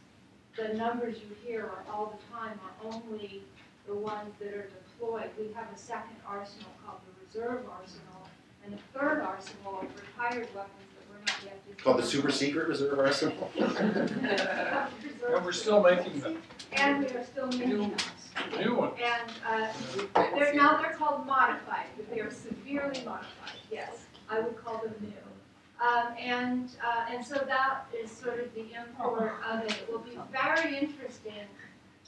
the numbers you hear are all the time are only the ones that are deployed. We have a second arsenal called the reserve arsenal, and a third arsenal of retired weapons that we're not yet deploying. Called the super secret reserve arsenal. And we're still making them, And we are still making them. new ones. And, uh, they're, now they're called modified, but they are severely modified, yes, I would call them new. Um, and, uh, and so that is sort of the import of it. It will be very interesting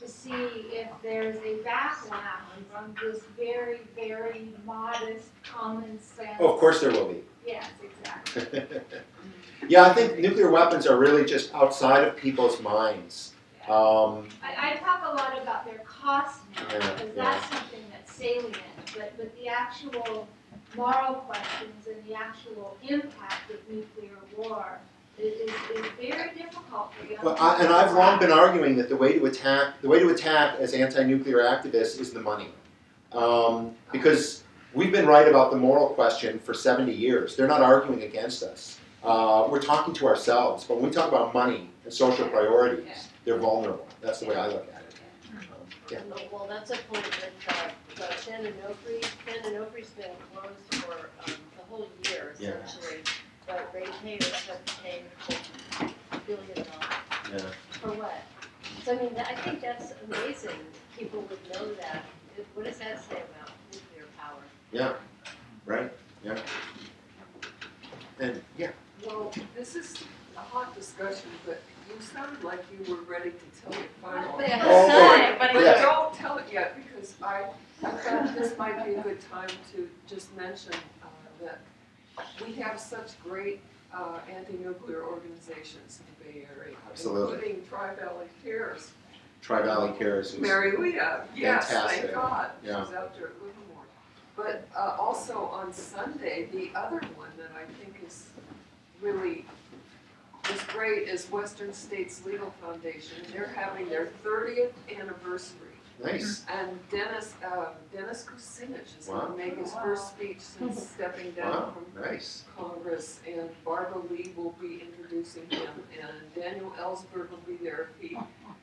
to see if there's a backlash from this very, very modest, common sense. Oh, of course there will be. Yes, exactly. yeah, I think nuclear weapons are really just outside of people's minds. Um, I, I talk a lot about their cost now, Yeah, because that's something that's salient, but, but the actual moral questions and the actual impact of nuclear war is, is, is very difficult for young well. I, and I've long been arguing that the way to attack the way to attack as anti-nuclear activists is the money, um, because we've been right about the moral question for 70 years. They're not arguing against us. Uh, we're talking to ourselves. But when we talk about money and social priorities, they're vulnerable. That's the way I look at it. Um, yeah. Well, that's a point that, uh, uh, San Onofre, San Onofre's been closed for, um, the whole year Yeah. Essentially. But ratepayers have paid a billion dollars. Yeah. For what? So I mean, I think that's amazing, people would know that. What does that say about nuclear power? Yeah. Right. Yeah. And yeah. Well, this is a hot discussion, but you sounded like you were ready to tell your final. But Oh, said, but But yeah. don't tell it yet, because I, I thought this might be a good time to just mention uh, that we have such great uh, anti-nuclear organizations in the Bay Area. Absolutely. Including Tri-Valley Cares. Tri Valley Cares is Marylia, yes, Fantastic. thank God, she's out there at Livermore. But uh, also on Sunday, the other one that I think is really, is great is Western States Legal Foundation. They're having their thirtieth anniversary. Nice. And Dennis, uh, Dennis Kucinich is Wow. gonna make his first speech since stepping down Wow. from Nice. Congress, and Barbara Lee will be introducing him, and Daniel Ellsberg will be there if he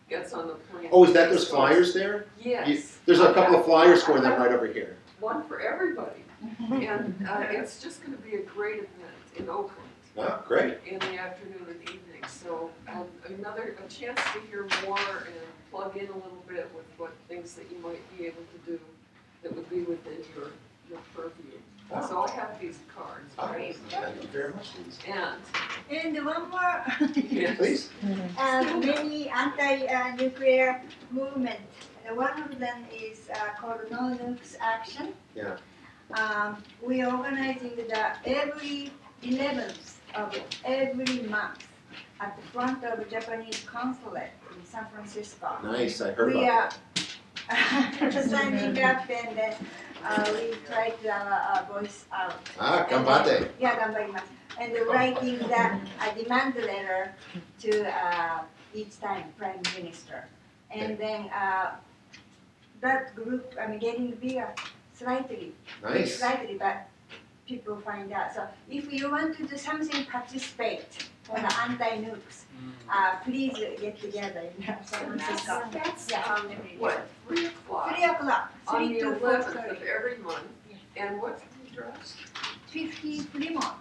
gets on the plane. Oh, is that those flyers there? You- Yes. There's a I've couple got of flyers for them right over here. One for everybody, and, uh, it's just gonna be a great event in Oakland Oh, great. in the afternoon and evening, so, um, another, a chance to hear more and plug in a little bit with what things that you might be able to do that would be within your, your purview. So I have these cards, right? Thank you very much, Louise. And, And one more, yes. Please. uh, many anti-nuclear movement. And one of them is uh, called No Nukes Action. Yeah. Um, we are organizing the every 11th of every month at the front of the Japanese consulate in San Francisco. Nice, I heard we about are signing up and uh, we try to uh, uh, voice out. Ah, gambate. Yeah, gambate. And the writing the, a demand letter to uh, each time prime minister. And then that group, I mean, getting bigger slightly. Nice. Slightly, but people find out. So if you want to do something, participate for the anti-nukes, uh, please get together in San Francisco. That's, Yeah. um, what, three o'clock? Three o'clock, On the to four eleventh of every month, and what's the address? fifty Fremont,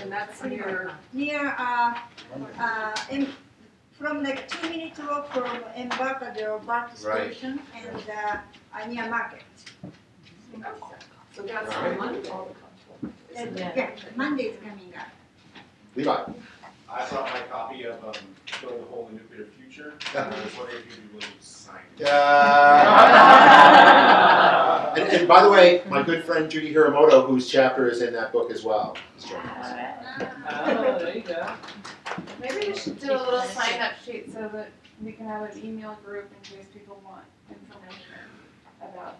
And that's near, near, uh, uh, in, from like two minutes walk from Embarcadero BART Right. station and, uh, uh, near market. so that's Alright. on Monday. And, yeah, Monday is coming up. Levi. I brought my copy of, um, Filling the Hole in the Nuclear Future, and I was wondering if you'd be willing to sign it. Yeah. and, and by the way, my good friend Judy Hiramoto, whose chapter is in that book as well, is joining us. Oh, there you go. Maybe we should do a little sign up sheet so that we can have an email group in case people want information about.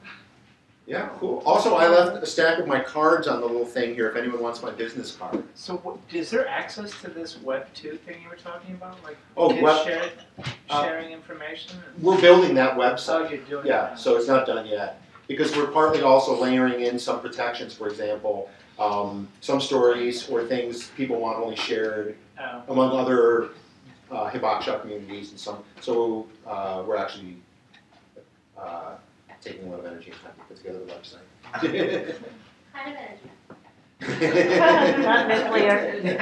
Yeah, cool. Also, I left a stack of my cards on the little thing here if anyone wants my business card. So what, is there access to this Web two thing you were talking about? Like Oh, kids well, share, uh, sharing information? we're building that Oh, website. you're doing Yeah, that. so it's not done yet. Because we're partly also layering in some protections, for example, um, some stories or things people want only shared Oh, among other uh, Hibakusha communities and some. So uh, we're actually uh, taking a lot of energy and time to put together the website. Kind of energy. Not nuclear. that,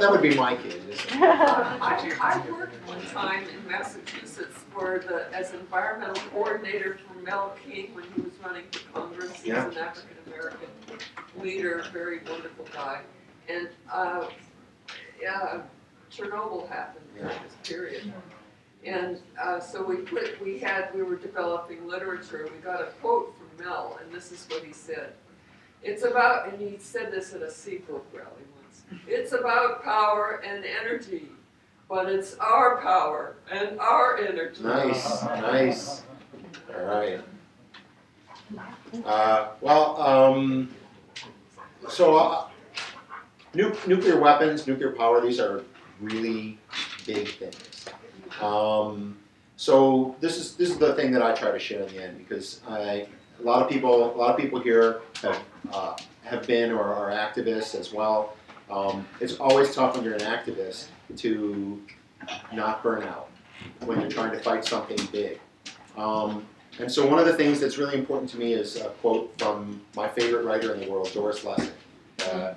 that would be my kid. isn't it? I, I worked one time in Massachusetts for the, as environmental coordinator for Mel King when he was running for Congress. He's Yeah. an African American leader, very wonderful guy. And, uh, yeah, Chernobyl happened during this period. And, uh, so we put, we had, we were developing literature, we got a quote from Mel, and this is what he said. It's about, and he said this at a Seabrook rally once, it's about power and energy, but it's our power and our energy. Nice, nice. All right. Uh, well, um, so uh, nu- nuclear weapons, nuclear power, these are really big things. Um, so this is this is the thing that I try to share in the end because I a lot of people a lot of people here have uh, have been or are activists as well. Um, it's always tough when you're an activist to not burn out when you're trying to fight something big. Um, and so one of the things that's really important to me is a quote from my favorite writer in the world, Doris Lessing, uh,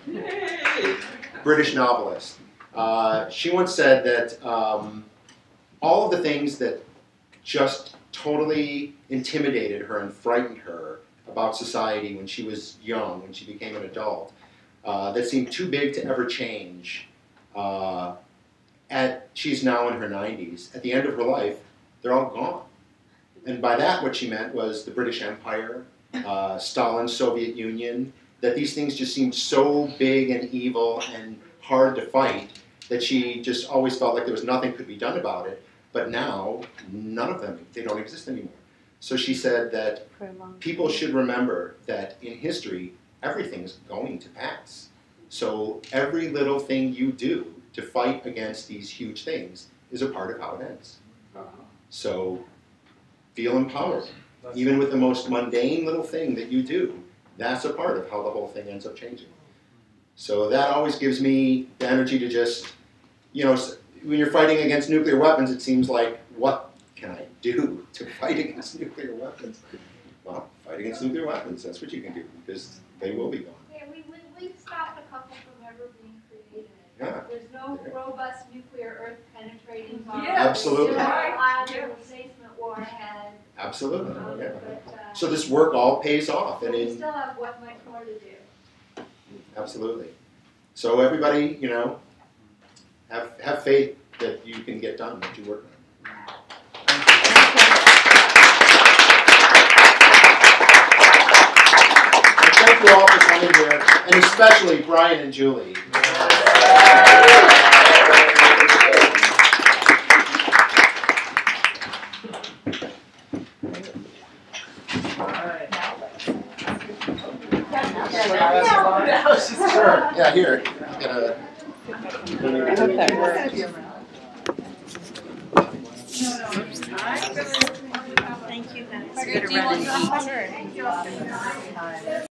British novelist. Uh, she once said that um, all of the things that just totally intimidated her and frightened her about society when she was young, when she became an adult, uh, that seemed too big to ever change. Uh, at she's now in her 90s. At the end of her life, they're all gone. And by that, what she meant was the British Empire, uh, Stalin's Soviet Union. That these things just seemed so big and evil and hard to fight that she just always felt like there was nothing could be done about it. But now, none of them they don't exist anymore. So she said that For a long people should remember that in history, everything's going to pass. So every little thing you do to fight against these huge things is a part of how it ends. Uh-huh. So feel empowered. Even with the most mundane little thing that you do, that's a part of how the whole thing ends up changing. So that always gives me the energy to just, you know, s- when you're fighting against nuclear weapons, it seems like, what can I do to fight against nuclear weapons? Well, fight against nuclear weapons, that's what you can do, because they will be gone. Yeah, we, we, we've stopped a couple from ever being created. Yeah. There's no robust nuclear earth penetrating bomb. Yeah, Absolutely. Still right, have yeah. replacement warhead, Absolutely, um, yeah. but, uh, So this work all pays off, and we in, still have what much more to do. absolutely. So everybody, you know, have, have faith that you can get done what you work on. And thank you all for coming here, and especially Brian and Julie. Alright. Yeah, here, get a. Thank you guys. Good, do you want to-